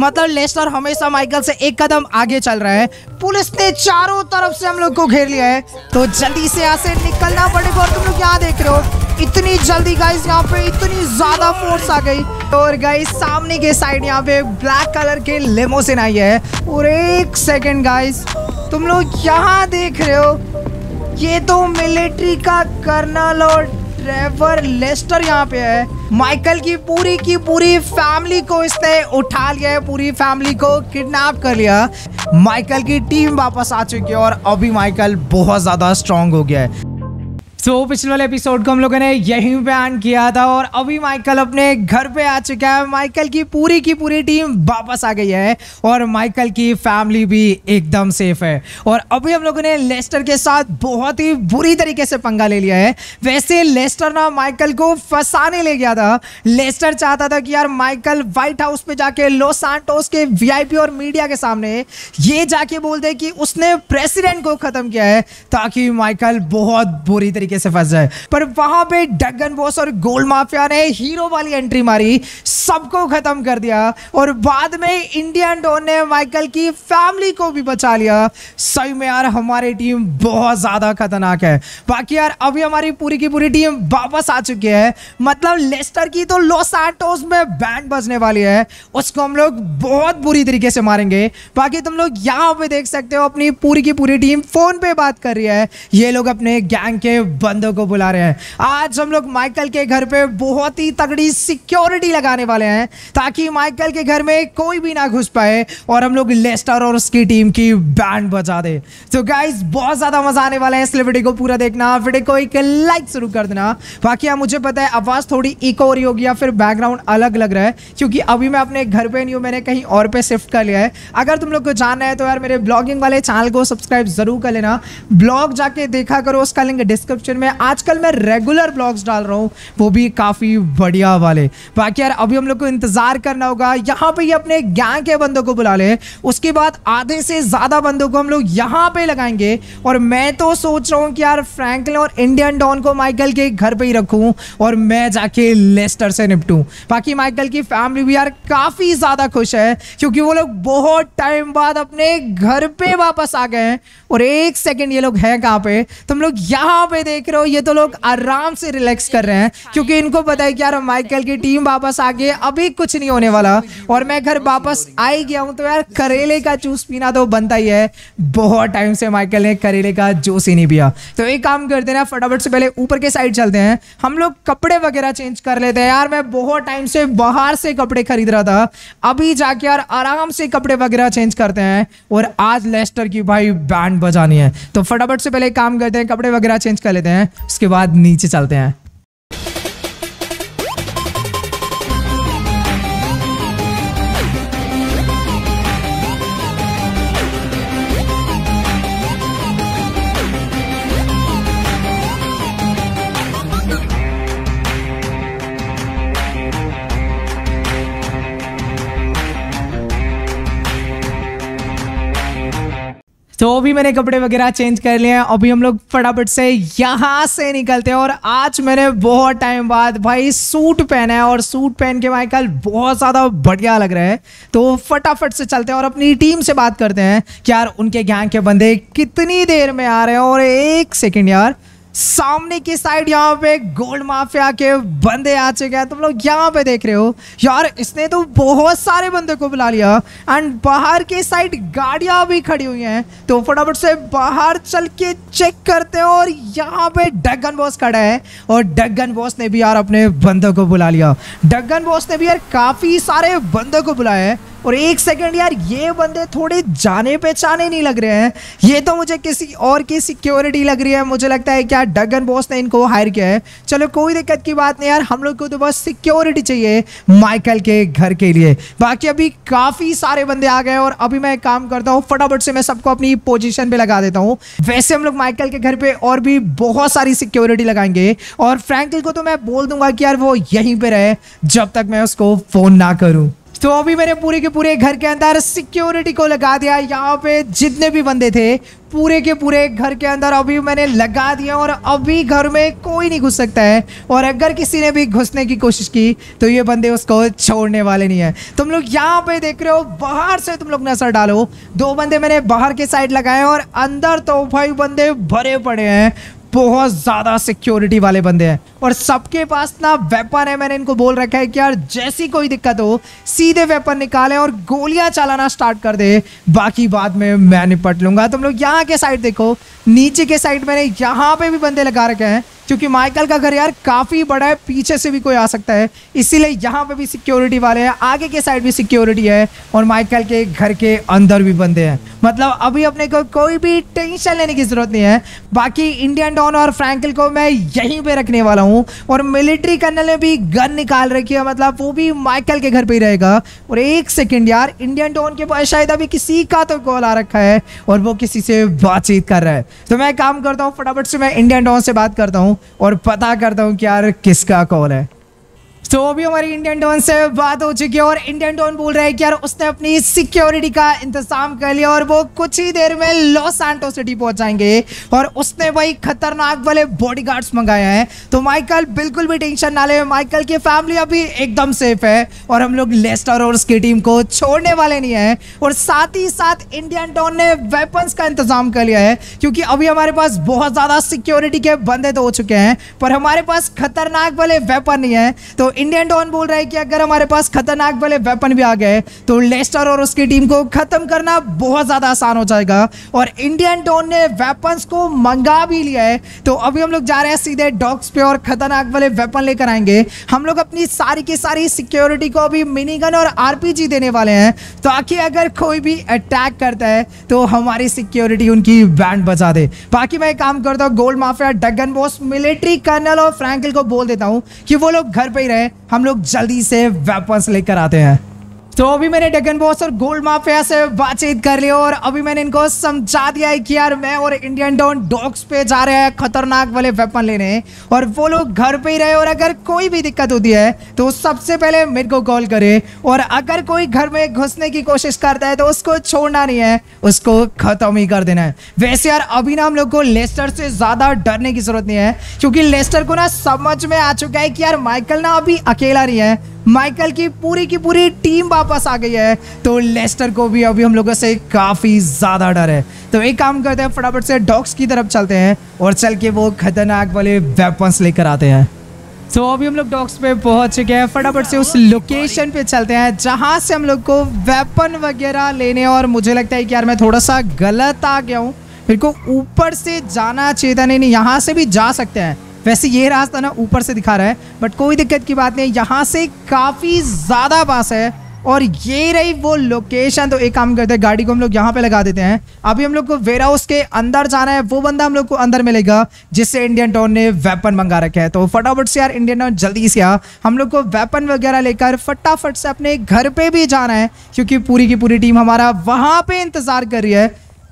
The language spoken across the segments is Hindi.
मतलब लेस्टर हमेशा माइकल से एक कदम आगे चल रहा है। पुलिस ने चारों तरफ़ से हम लोग को घेर लिया है। तो जल्दी से यहाँ से निकलना पड़ेगा और तुम लोग यहाँ देख रहे हो? इतनी जल्दी गाइस यहाँ पे इतनी ज़्यादा फोर्स आ गई। और गाइस सामने के साइड यहाँ पे ब्लैक कलर के लेमोसिन आई है। और एक सेकेंड गाइस तुम लोग यहाँ देख रहे हो? ये तो मिलिट्री का कर्नल और ट्रेवर लेस्टर यहाँ पे है। माइकल की पूरी की पूरी फैमिली को इसने उठा लिया है, पूरी फैमिली को किडनैप कर लिया। माइकल की टीम वापस आ चुकी है और अभी माइकल बहुत ज़्यादा स्ट्रांग हो गया है। सो so, पिछले वाले एपिसोड को हम लोगों ने यहीं पे एंड किया था और अभी माइकल अपने घर पे आ चुका है। माइकल की पूरी की पूरी टीम वापस आ गई है और माइकल की फैमिली भी एकदम सेफ़ है। और अभी हम लोगों ने लेस्टर के साथ बहुत ही बुरी तरीके से पंगा ले लिया है। वैसे लेस्टर ना माइकल को फंसाने ले गया था। लेस्टर चाहता था कि यार माइकल व्हाइट हाउस पे जाके लोस सैंटोस के वीआईपी और मीडिया के सामने ये जाके बोल दे कि उसने प्रेसिडेंट को खत्म किया है ताकि माइकल बहुत बुरी तरीके तरीके से फंस जाए। पर वहाँ पे डगन बॉस और गोल्ड माफिया ने हीरो वाली एंट्री मारी, सबको खत्म कर दिया और बाद में इंडियन डॉन ने माइकल की फैमिली को भी बचा लिया। सही में यार, हमारी टीम बहुत ज़्यादा खतरनाक है। बाकी यार, अभी हमारी पूरी की पूरी टीम वापस आ चुकी है। मतलब लेस्टर की तो लॉस एंटोस में बैंड बजने वाली है। उसको हम लोग बहुत बुरी तरीके से मारेंगे। बाकी तुम लोग यहाँ पे देख सकते हो, अपनी पूरी की पूरी टीम फ़ोन पे बात कर रही है। ये लोग अपने गैंग के बंदों को बुला रहे हैं। आज हम लोग माइकल के घर पे बहुत ही तगड़ी सिक्योरिटी लगाने वाले हैं, ताकि माइकल के घर में कोई भी ना घुस पाए और हम लोग लेस्टर और उसकी टीम की बैंड बजा दे। तो गाइज़ बहुत ज़्यादा मज़ा आने वाला है इस वीडियो को पूरा देखना। वीडियो को एक लाइक शुरू कर देना। बाकी यार मुझे पता है आवाज़ थोड़ी इको हो रही होगी या फिर बैकग्राउंड अलग लग रहा है, क्योंकि अभी मैं अपने घर पे नहीं हूँ, मैंने कहीं और पे शिफ्ट कर लिया है। अगर तुम लोग को जानना है तो यार मेरे ब्लॉगिंग वाले चैनल को सब्सक्राइब ज़रूर कर लेना। ब्लॉग जाके देखा करो, उसका लिंक डिस्क्रिप्शन में आजकल मैं रेगुलर ब्लॉग्स डाल रहा हूँ, वो भी काफ़ी बढ़िया वाले। बाकी यार, अभी हम लोग को इंतज़ार करना होगा, यहाँ पे ये अपने गैंग के बंदों को बुला ले, उसके बाद आधे से ज़्यादा बंदों को हम लोग यहाँ पे लगाएँगे, और मैं तो सोच रहा हूँ कि यार फ्रैंकलिन और इंडियन डॉन को माइकल के घर पर ही रखूँ, और मैं जाके लेस्टर से निपटूँ। बाकी माइकल की फैमिली भी यार काफ़ी ज़्यादा खुश है, क्योंकि वो लोग बहुत टाइम बाद अपने घर पे वापस आ गए हैं, और एक सेकेंड ये लोग हैं कहाँ पे? तुम लोग यहाँ पे देख रहे हो, ये तो लोग आराम से रिलैक्स कर रहे हैं, क्योंकि इनको पता है कि यार माइकल की टीम वापस आ गई अभी कुछ नहीं होने वाला। और मैं घर वापस आ ही गया हूँ तो यार करेले का जूस पीना तो बनता ही है। बहुत टाइम से माइकल ने करेले का जूस ही नहीं पिया। तो एक काम करते हैं फटाफट से पहले ऊपर के साइड चलते हैं। हम लोग कपड़े वगैरह चेंज कर लेते हैं। यार मैं बहुत टाइम से बाहर से कपड़े खरीद रहा था। अभी जाके यार आराम से कपड़े वगैरह चेंज करते हैं। और आज लेस्टर की भाई बैंड बजानी है। तो फटाफट से पहले काम करते हैं, कपड़े वगैरह चेंज कर लेते हैं। उसके बाद नीचे चलते हैं। तो अभी मैंने कपड़े वगैरह चेंज कर लिए हैं। अभी हम लोग फटाफट से यहाँ से निकलते हैं और आज मैंने बहुत टाइम बाद भाई सूट पहना है और सूट पहन के भाई कल बहुत ज़्यादा बढ़िया लग रहा है। तो फटाफट से चलते हैं और अपनी टीम से बात करते हैं कि यार उनके गैंग के बंदे कितनी देर में आ रहे हैं और एक सेकेंड यार सामने की साइड यहाँ पे गोल्ड माफिया के बंदे आ चुके हैं। तुम लोग यहाँ पे देख रहे हो। यार, इसने तो बहुत सारे बंदे को बुला लिया। एंड बाहर के साइड गाड़ियाँ भी खड़ी हुई हैं। तो फटाफट से बाहर चल के चेक करते हैं और यहाँ पे डगन बॉस खड़ा है। और डगन बॉस ने भी यार अपने बंदों को बुला लिया। डगन बॉस ने भी यार काफ़ी सारे बंदों को बुलाया है। और एक सेकंड यार, ये बंदे थोड़े जाने पहचाने नहीं लग रहे हैं। ये तो मुझे किसी और की सिक्योरिटी लग रही है। मुझे लगता है क्या डगन बॉस ने इनको हायर किया है। चलो, कोई दिक्कत की बात नहीं यार, हम लोग को तो बस सिक्योरिटी चाहिए माइकल के घर के लिए। बाकी अभी काफ़ी सारे बंदे आ गए और अभी मैं काम करता हूँ, फटाफट से मैं सबको अपनी पोजिशन पर लगा देता हूँ। वैसे हम लोग माइकल के घर पर और भी बहुत सारी सिक्योरिटी लगाएँगे। और फ्रैंकल को तो मैं बोल दूँगा कि यार, वो यहीं पर रहे, जब तक मैं उसको फ़ोन ना करूँ। तो अभी मैंने पूरे के पूरे घर के अंदर सिक्योरिटी को लगा दिया। यहाँ पे जितने भी बंदे थे, पूरे के पूरे घर के अंदर अभी मैंने लगा दिया और अभी घर में कोई नहीं घुस सकता है। और अगर किसी ने भी घुसने की कोशिश की तो ये बंदे उसको छोड़ने वाले नहीं है। तुम लोग यहाँ पे देख रहे हो, बाहर से तुम लोग नज़र डालो। दो बंदे मैंने बाहर के साइड लगाए और अंदर तो भाई बंदे भरे पड़े हैं। बहुत ज़्यादा सिक्योरिटी वाले बंदे हैं। और सबके पास ना वेपन है, मैंने इनको बोल रखा है कि यार, जैसी कोई दिक्कत हो, सीधे वेपन निकाले और गोलियाँ चलाना स्टार्ट कर दे। बाकी बाद में मैं निपट लूँगा। तुम लोग यहाँ के साइड देखो। नीचे के साइड मैंने यहाँ पे भी बंदे लगा रखे हैं, क्योंकि माइकल का घर यार काफ़ी बड़ा है, पीछे से भी कोई आ सकता है। इसीलिए यहाँ पे भी सिक्योरिटी वाले हैं, आगे के साइड भी सिक्योरिटी है, और माइकल के घर के अंदर भी बंदे हैं। मतलब अभी अपने को कोई भी टेंशन लेने की ज़रूरत नहीं है। बाकी इंडियन डॉन और फ्रैंकल को मैं यहीं पे रखने वाला हूँ। और मिलिट्री कर्नल ने भी गन निकाल रखी है मतलब वो भी माइकल के घर पे ही रहेगा। और एक सेकेंड यार, इंडियन टॉन के पास शायद अभी किसी का तो कॉल आ रखा है और वो किसी से बातचीत कर रहा है। तो मैं काम करता हूँ, फटाफट से मैं इंडियन टॉन से बात करता हूँ और पता करता हूँ कि यार किसका कॉल है। तो अभी हमारी इंडियन डॉन से बात हो चुकी है और इंडियन डॉन बोल रहे हैं कि यार उसने अपनी सिक्योरिटी का इंतज़ाम कर लिया और वो कुछ ही देर में लॉस सैंटो सिटी पहुँच जाएँगे और उसने वही खतरनाक वाले बॉडीगार्ड्स मंगाए हैं। तो माइकल बिल्कुल भी टेंशन ना ले। माइकल की फैमिली अभी एकदम सेफ़ है और हम लोग लेस्टर और उसकी टीम को छोड़ने वाले नहीं है और साथ ही साथ इंडियन डॉन ने वेपन्स का इंतज़ाम कर लिया है क्योंकि अभी हमारे पास बहुत ज़्यादा सिक्योरिटी के बंदे तो हो चुके हैं, पर हमारे पास खतरनाक वाले वेपन नहीं है। तो इंडियन डॉन बोल रहा है कि अगर हमारे पास खतरनाक वाले वेपन भी आ गए तो लेस्टर और उसकी टीम को खत्म करना बहुत ज़्यादा आसान हो जाएगा। और इंडियन डॉन ने वेपन्स को मंगा भी लिया है। तो अभी हम लोग जा रहे हैं सीधे डॉग्स पे और खतरनाक वाले वेपन लेकर आएँगे। हम लोग अपनी सारी की सारी सिक्योरिटी को अभी मिनी गन और आरपीजी देने वाले हैं। ताकि अगर कोई भी अटैक करता है तो हमारी सिक्योरिटी उनकी बैंड बजा दे। बाकी मैं काम करता हूँ gold mafia Duggan boss military colonel और फ्रैंकल को बोल देता हूँ कि वो लोग घर पे ही रहे। हम लोग जल्दी से वेपन्स लेकर आते हैं। तो अभी मैंने डगन बॉस और गोल्ड माफिया से बातचीत कर ली और अभी मैंने इनको समझा दिया है कि यार मैं और इंडियन डॉन डॉग्स पे जा रहे हैं खतरनाक वाले वेपन लेने और वो लोग घर पे ही रहे और अगर कोई भी दिक्कत होती है तो सबसे पहले मेरे को कॉल करे और अगर कोई घर में घुसने की कोशिश करता है तो उसको छोड़ना नहीं है, उसको खत्म ही कर देना है। वैसे यार, अभी ना हम लोग को लेस्टर से ज़्यादा डरने की ज़रूरत नहीं है, क्योंकि लेस्टर को ना समझ में आ चुका है कि यार माइकल ना अभी अकेला नहीं है माइकल की पूरी की पूरी टीम वापस आ गई है। तो लेस्टर को भी अभी हम लोगों से काफ़ी ज़्यादा डर है। तो एक काम करते हैं, फटाफट से डॉग्स की तरफ़ चलते हैं और चल के वो खतरनाक वाले वेपन्स लेकर आते हैं। तो अभी हम लोग डॉग्स पे पहुँच चुके हैं। फटाफट से उस लोकेशन पे चलते हैं, जहाँ से हम लोग को वेपन वगैरह लेने और मुझे लगता है कि यार मैं थोड़ा सा गलत आ गया हूँ। मेरे को ऊपर से जाना चाहिए था नहीं नहीं, यहाँ से भी जा सकते हैं। वैसे ये रास्ता ना ऊपर से दिखा रहा है बट कोई दिक्कत की बात नहीं, यहाँ से काफ़ी ज़्यादा पास है, और ये रही वो लोकेशन तो एक काम करते हैं, गाड़ी को हम लोग यहाँ पे लगा देते हैं। अभी हम लोग को वेयर हाउस के अंदर जाना है, वो बंदा हम लोग को अंदर मिलेगा, जिससे इंडियन टॉन ने वेपन मंगा रखा है। तो फटाफट से यार इंडियन टॉन जल्दी से आ हम लोग को वेपन वगैरह लेकर फटाफट से अपने घर पे भी जाना है, क्योंकि पूरी की पूरी टीम हमारा वहाँ पे इंतज़ार कर रही है।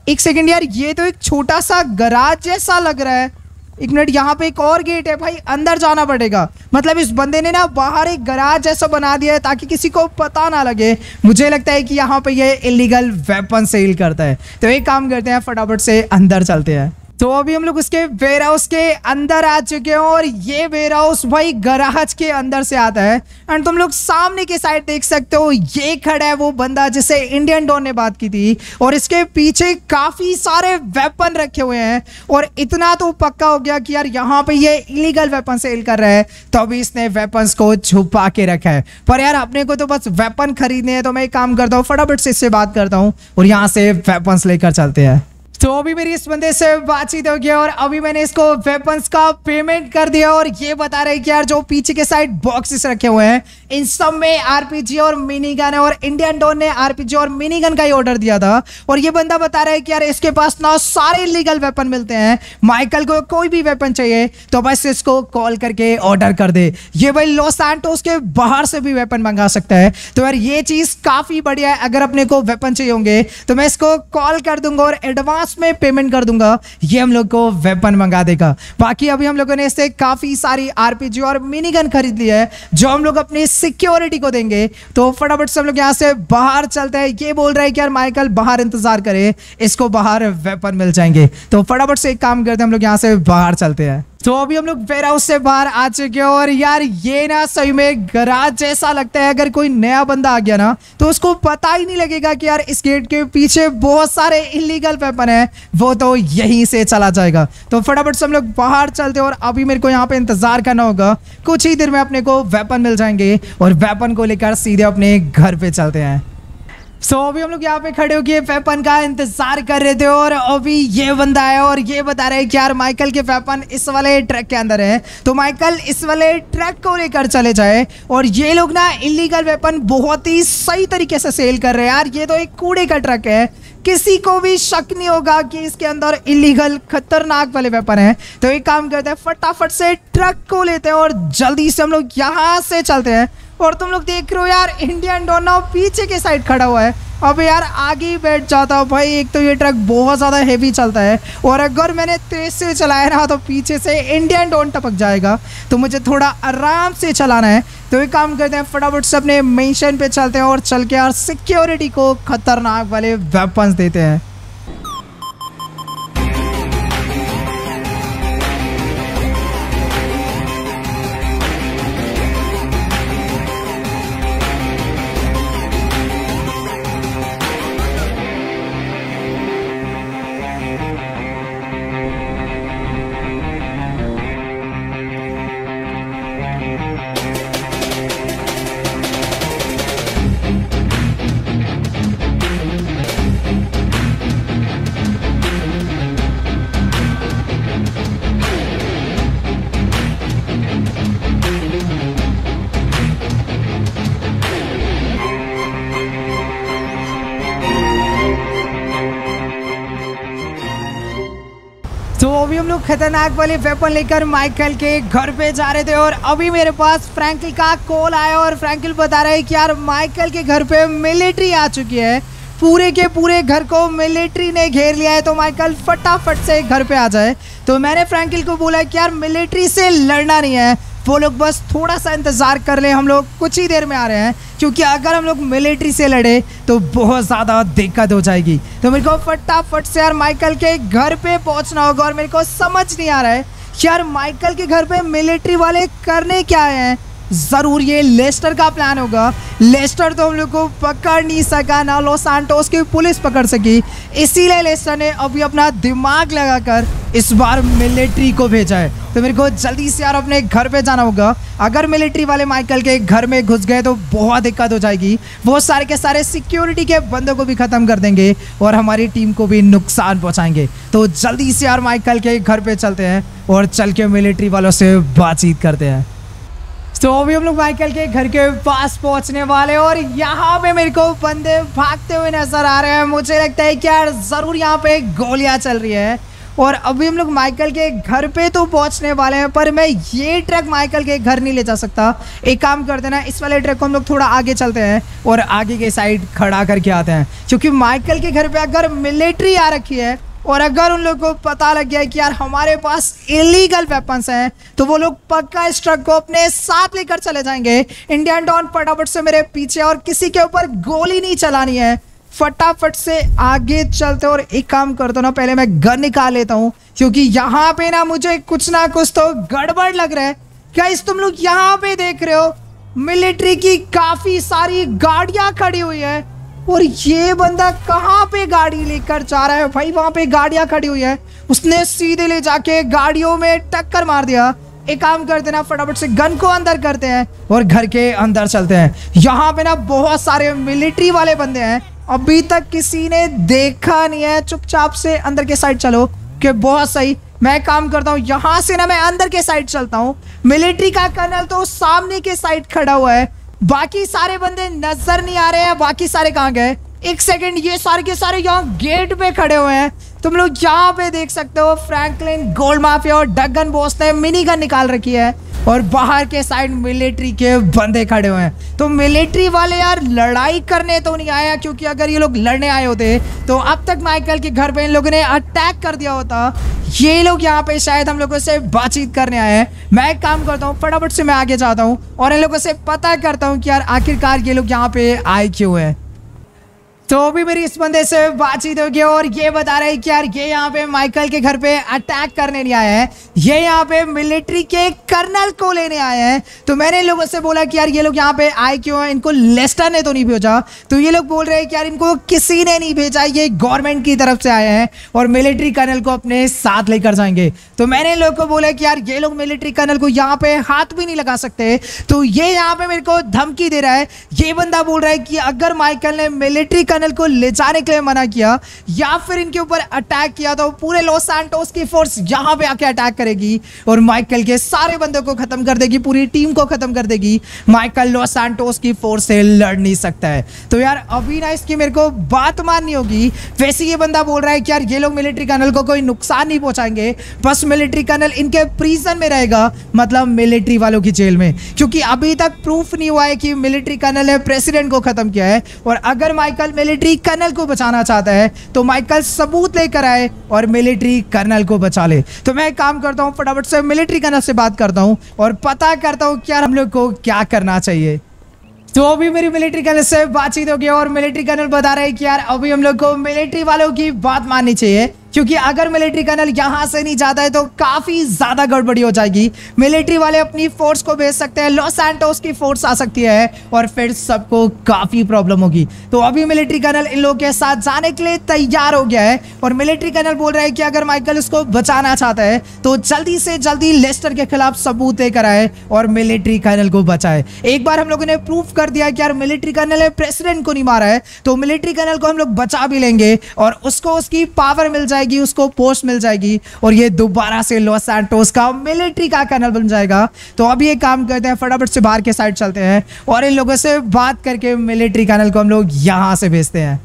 एक सेकेंड यार, ये तो एक छोटा सा गराज जैसा लग रहा है। एक मिनट यहाँ पे एक और गेट है भाई, अंदर जाना पड़ेगा। मतलब इस बंदे ने ना बाहर एक गराज जैसा बना दिया है ताकि किसी को पता ना लगे। मुझे लगता है कि यहाँ पे ये इलीगल वेपन सेल करता है। तो एक काम करते हैं, फटाफट से अंदर चलते हैं। तो अभी हम लोग उसके वेयर हाउस के अंदर आ चुके हैं और ये वेयर हाउस भाई गराज के अंदर से आता है। एंड तुम लोग सामने के साइड देख सकते हो, ये खड़ा है वो बंदा जिसे इंडियन डॉन ने बात की थी। और इसके पीछे काफ़ी सारे वेपन रखे हुए हैं। और इतना तो पक्का हो गया कि यार यहाँ पे ये इलीगल वेपन सेल कर रहा है। तो अभी इसने वेपन्स को छुपा के रखा है। पर यार अपने को तो बस वेपन खरीदने हैं तो मैं एक काम करता हूँ, फटाफट से इससे बात करता हूँ और यहाँ से वेपन्स लेकर चलते हैं। तो अभी मेरी इस बंदे से बातचीत हो गया और अभी मैंने इसको वेपन्स का पेमेंट कर दिया और ये बता रहे कि यार जो पीछे के साइड बॉक्सेस रखे हुए हैं, इन सब में आरपीजी और मिनी गन है और इंडियन डॉन ने आरपीजी और मिनी गन का ही ऑर्डर दिया था। और ये बंदा बता रहा है कि यार इसके पास ना सारे लीगल वेपन मिलते हैं माइकल को कोई भी वेपन चाहिए तो बस इसको कॉल करके ऑर्डर कर दे। ये भाई लॉस सैंटोस के बाहर से भी वेपन मंगा सकता है। तो यार ये चीज़ काफ़ी बढ़िया है, अगर अपने को वेपन चाहिए होंगे तो मैं इसको कॉल कर दूँगा और एडवांस कैश में पेमेंट कर दूँगा। ये हम लोग को वेपन मंगा देगा। बाकी अभी हम लोगों ने इससे काफ़ी सारी आरपीजी और मिनी गन खरीद लिया है, जो हम लोग अपनी सिक्योरिटी को देंगे। तो फटाफट से हम लोग यहाँ से बाहर चलते हैं। ये बोल रहे हैं कि यार माइकल बाहर इंतज़ार करे। इसको बाहर वेपन मिल जाएँगे। तो फटाफट से एक काम करते हैं, हम लोग यहाँ से बाहर चलते हैं। तो अभी हम लोग वेयर हाउस से बाहर आ चुके हैं और यार ये ना सही में गराज जैसा लगता है। अगर कोई नया बंदा आ गया ना तो उसको पता ही नहीं लगेगा कि यार इस गेट के पीछे बहुत सारे इलीगल वेपन है। वो तो यहीं से चला जाएगा। तो फटाफट से हम लोग बाहर चलते और अभी मेरे को यहाँ पे इंतज़ार करना होगा। कुछ ही देर में अपने को वेपन मिल जाएँगे और वेपन को लेकर सीधे अपने घर पे चलते हैं। सो so, अभी हम लोग यहाँ पे खड़े होकर वेपन का इंतज़ार कर रहे थे और अभी ये बंदा है और ये बता रहे हैं कि यार माइकल के वेपन इस वाले ट्रक के अंदर है। तो माइकल इस वाले ट्रक को लेकर चले जाए और ये लोग ना इलीगल वेपन बहुत ही सही तरीके से सेल कर रहे हैं। यार ये तो एक कूड़े का ट्रक है। किसी को भी शक नहीं होगा कि इसके अंदर इलीगल खतरनाक वाले वेपन है। तो एक काम करते हैं फटाफट से ट्रक को लेते हैं और जल्दी से हम लोग यहाँ से चलते हैं। और तुम लोग देख रहे हो यार इंडियन डोना पीछे के साइड खड़ा हुआ है। अब यार, आगे ही बैठ जाता हूँ भाई। एक तो ये ट्रक बहुत ज़्यादा हैवी चलता है और अगर मैंने तेज से चलाया ना तो पीछे से इंडियन डोन टपक जाएगा। तो मुझे थोड़ा आराम से चलाना है। तो एक काम करते हैं, फटाफट से अपने मिशन पे चलते हैं और चल के यार सिक्योरिटी को खतरनाक वाले वेपन्स देते हैं। खतरनाक वाले वेपन लेकर माइकल के घर पे जा रहे थे और अभी मेरे पास फ्रैंकल का कॉल आया और फ्रैंकल बता रहा है कि यार माइकल के घर पे मिलिट्री आ चुकी है। पूरे के पूरे घर को मिलिट्री ने घेर लिया है तो माइकल फटाफट से घर पे आ जाए। तो मैंने फ्रैंकल को बोला कि यार मिलिट्री से लड़ना नहीं है। वो लोग बस थोड़ा सा इंतज़ार कर ले, हम लोग कुछ ही देर में आ रहे हैं। क्योंकि अगर हम लोग मिलिट्री से लड़े तो बहुत ज़्यादा दिक्कत हो जाएगी। तो मेरे को फटाफट से यार माइकल के घर पे पहुँचना होगा और मेरे को समझ नहीं आ रहा है यार माइकल के घर पे मिलिट्री वाले करने क्या आए हैं। ज़रूर ये लेस्टर का प्लान होगा। लेस्टर तो हम लोग को पकड़ नहीं सका, ना लॉस सैंटोस की पुलिस पकड़ सकी। इसीलिए लेस्टर ने अभी अपना दिमाग लगाकर इस बार मिलिट्री को भेजा है। तो मेरे को जल्दी से यार अपने घर पे जाना होगा। अगर मिलिट्री वाले माइकल के घर में घुस गए तो बहुत दिक्कत हो जाएगी। वो सारे के सारे सिक्योरिटी के बंदों को भी ख़त्म कर देंगे और हमारी टीम को भी नुकसान पहुंचाएँगे। तो जल्दी से यार माइकल के घर पे चलते हैं और चल के मिलिट्री वालों से बातचीत करते हैं। तो अभी हम लोग माइकल के घर के पास पहुँचने वाले और यहाँ पे मेरे को बंदे भागते हुए नज़र आ रहे हैं। मुझे लगता है कि यार ज़रूर यहाँ पे गोलियाँ चल रही है। और अभी हम लोग माइकल के घर पे तो पहुँचने वाले हैं, पर मैं ये ट्रक माइकल के घर नहीं ले जा सकता। एक काम कर देना, इस वाले ट्रक को हम लोग थोड़ा आगे चलते हैं और आगे के साइड खड़ा करके आते हैं। क्योंकि माइकल के घर पे अगर मिलिट्री आ रखी है और अगर उन लोगों को पता लग गया कि यार हमारे पास इलीगल वेपन्स हैं तो वो लोग पक्का इस ट्रक को अपने साथ लेकर चले जाएँगे। इंडियन डॉन फटाफट से मेरे पीछे और किसी के ऊपर गोली नहीं चलानी है। फटाफट से आगे चलते और एक काम करता ना, पहले मैं गन निकाल लेता हूँ, क्योंकि यहाँ पे ना मुझे कुछ ना कुछ तो गड़बड़ लग रहा है। क्या इस तुम लोग यहाँ पे देख रहे हो? मिलिट्री की काफ़ी सारी गाड़ियाँ खड़ी हुई है। और ये बंदा कहाँ पे गाड़ी लेकर जा रहा है? भाई, वहाँ पे गाड़ियाँ खड़ी हुई है। उसने सीधे ले जाके गाड़ियों में टक्कर मार दिया। एक काम करते ना फटाफट से गन को अंदर करते हैं और घर के अंदर चलते हैं। यहाँ पे ना बहुत सारे मिलिट्री वाले बंदे हैं। अभी तक किसी ने देखा नहीं है। चुपचाप से अंदर के साइड चलो, कि बहुत सही। मैं काम करता हूँ, यहाँ से ना मैं अंदर के साइड चलता हूँ। मिलिट्री का कर्नल तो सामने के साइड खड़ा हुआ है। बाकी सारे बंदे नज़र नहीं आ रहे हैं। बाकी सारे कहाँ गए? एक सेकंड ये सारे के सारे यहाँ गेट पे खड़े हुए हैं। तुम लोग यहाँ पे देख सकते हो फ्रैंकलिन गोल्ड माफिया और डगन बॉस ने मिनी गन निकाल रखी है और बाहर के साइड मिलिट्री के बंदे खड़े हुए हैं। तो मिलिट्री वाले यार लड़ाई करने तो नहीं आया, क्योंकि अगर ये लोग लड़ने आए होते तो अब तक माइकल के घर पे इन लोगों ने अटैक कर दिया होता। ये लोग यहाँ पे शायद हम लोगों से बातचीत करने आए हैं। मैं एक काम करता हूँ, फटाफट से मैं आगे जाता हूँ और इन लोगों से पता करता हूँ कि यार आखिरकार ये लोग यहाँ पे आए क्यों है। तो अभी मेरी इस बंदे से बातचीत होगी और ये बता रहे हैं कि यार, ये यहाँ पे माइकल के घर पे अटैक करने नहीं आया है। ये यहाँ पे मिलिट्री के कर्नल को लेने आए हैं। तो मैंने लोगों से बोला कि यार, ये लोग यहाँ पे आए क्यों हैं? इनको लेस्टर ने तो नहीं भेजा। तो ये लोग बोल रहे हैं कि यार, इनको किसी ने नहीं भेजा। ये गवर्नमेंट की तरफ़ से आए हैं और मिलिट्री कर्नल को अपने साथ लेकर जाएँगे। तो मैंने लोग को बोला कि यार, ये लोग मिलिट्री कर्नल को यहाँ पे हाथ भी नहीं लगा सकते। तो ये यहाँ पे मेरे को धमकी दे रहा है। ये बंदा बोल रहा है कि अगर माइकल ने मिलिट्री को ले जाने के लिए मना किया, या फिर इनके ऊपर अटैक किया तो पूरे लॉस सैंटोस की फोर्स यहाँ पे आके अटैक करेगी और माइकल के सारे बंदों को खत्म कर देगी, पूरी टीम को खत्म कर देगी। माइकल लॉस सैंटोस की फोर्स से लड़ नहीं सकता है। तो यार, अभी ना इसकी मेरे को बात माननी होगी। वैसे ये बंदा बोल रहा है कि यार, ये लोग मिलिट्री कर्नल को कोई नुकसान नहीं पहुंचाएँगे। बस मिलिट्री कर्नल इनके प्रीजन में रहेगा मतलब मिलिट्री वालों की जेल में। क्योंकि अभी तक प्रूफ नहीं हुआ है कि मिलिट्री कर्नल ने प्रेसिडेंट को खत्म किया है। और अगर माइकल मिलिट्री कर्नल को बचाना चाहता है तो माइकल सबूत लेकर आए और मिलिट्री कर्नल को बचा ले। तो मैं काम करता हूँ, फटाफट से मिलिट्री कर्नल से बात करता हूँ और पता करता हूँ क्या हम लोग को क्या करना चाहिए। तो अभी मेरी मिलिट्री कर्नल से बातचीत हो गई और मिलिट्री कर्नल बता रहे हैं कि यार अभी हम लोग को मिलिट्री वालों की बात माननी चाहिए। क्योंकि अगर मिलिट्री कर्नल यहाँ से नहीं जाता है तो काफ़ी ज़्यादा गड़बड़ी हो जाएगी। मिलिट्री वाले अपनी फोर्स को भेज सकते हैं लॉस एंटोस की फोर्स आ सकती है और फिर सबको काफ़ी प्रॉब्लम होगी। तो अभी मिलिट्री कर्नल इन लोगों के साथ जाने के लिए तैयार हो गया है और मिलिट्री कर्नल बोल रहा है कि अगर माइकल उसको बचाना चाहता है तो जल्दी से जल्दी लेस्टर के खिलाफ सबूत लेकर आए और मिलिट्री कर्नल को बचाए। एक बार हम लोगों ने प्रूफ कर दिया कि यार मिलिट्री कर्नल प्रेसिडेंट को नहीं मारा है तो मिलिट्री कर्नल को हम लोग बचा भी लेंगे और उसको उसकी पावर मिल जाएगी, उसको पोस्ट मिल जाएगी और ये दोबारा से लॉस सैंटोस का मिलिट्री का कैनल बन जाएगा। तो अब ये काम करते हैं, फटाफट से बाहर के साइड चलते हैं और इन लोगों से बात करके मिलिट्री कैनल को हम लोग यहाँ से भेजते हैं।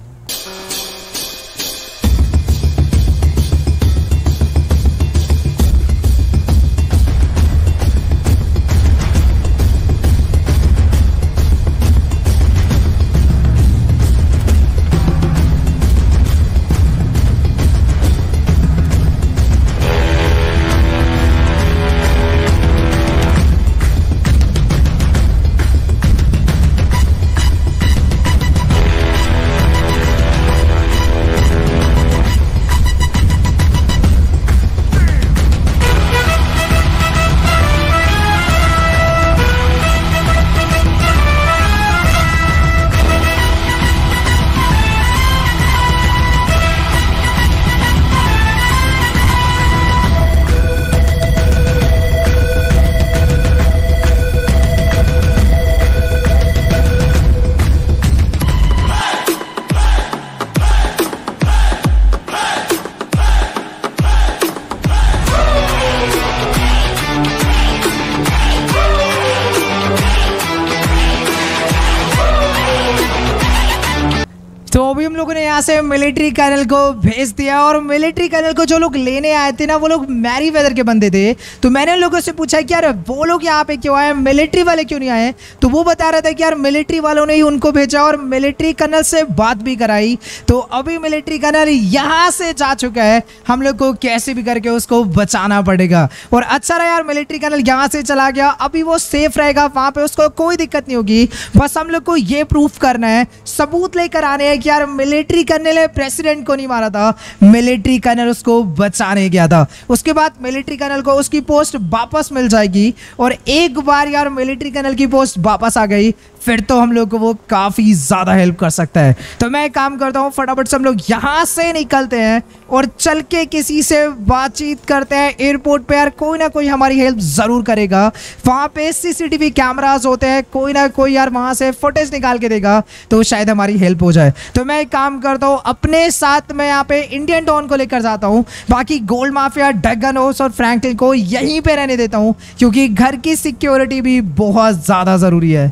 तो अभी हम लोगों ने यहाँ से मिलिट्री कर्नल को भेज दिया और मिलिट्री कर्नल को जो लोग लेने आए थे ना, वो लोग मैरी वेदर के बंदे थे। तो मैंने उन लोगों से पूछा कि यार, वो लोग यहाँ पे क्यों आए? मिलिट्री वाले क्यों नहीं आए? तो वो बता रहा था कि यार मिलिट्री वालों ने ही उनको भेजा और मिलिट्री कर्नल से बात भी कराई। तो अभी मिलिट्री कर्नल यहाँ से जा चुका है। हम लोग को कैसे भी करके उसको बचाना पड़ेगा। और अच्छा रहा यार मिलिट्री कर्नल यहाँ से चला गया। अभी वो सेफ़ रहेगा, वहाँ पर उसको कोई दिक्कत नहीं होगी। बस हम लोग को ये प्रूफ करना है, सबूत लेकर आने हैं कि यार मिलिट्री कर्नल ने प्रेसिडेंट को नहीं मारा था। मिलिट्री कर्नल उसको बचाने गया था। उसके बाद मिलिट्री कर्नल को उसकी पोस्ट वापस मिल जाएगी। और एक बार यार मिलिट्री कर्नल की पोस्ट वापस आ गई। फिर तो हम लोग को वो काफ़ी ज़्यादा हेल्प कर सकता है। तो मैं एक काम करता हूँ, फटाफट से हम लोग यहाँ से निकलते हैं और चल के किसी से बातचीत करते हैं। एयरपोर्ट पे यार कोई ना कोई हमारी हेल्प ज़रूर करेगा। वहाँ पे सीसीटीवी कैमरास होते हैं, कोई ना कोई यार वहाँ से फुटेज निकाल के देगा तो शायद हमारी हेल्प हो जाए। तो मैं एक काम करता हूँ, अपने साथ में यहाँ पे इंडियन डॉन को लेकर जाता हूँ। बाकी गोल्ड माफिया डगन और फ्रैंकलिन को यहीं पे रहने देता हूँ, क्योंकि घर की सिक्योरिटी भी बहुत ज़्यादा ज़रूरी है।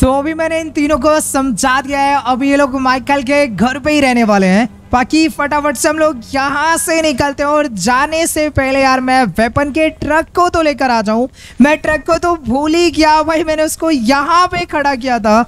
तो अभी मैंने इन तीनों को समझा दिया है। अभी ये लोग माइकल के घर पे ही रहने वाले हैं। बाकी फटाफट से हम लोग यहाँ से निकलते हैं और जाने से पहले यार मैं वेपन के ट्रक को तो लेकर आ जाऊँ। मैं ट्रक को तो भूल ही गया। भाई मैंने उसको यहाँ पे खड़ा किया था।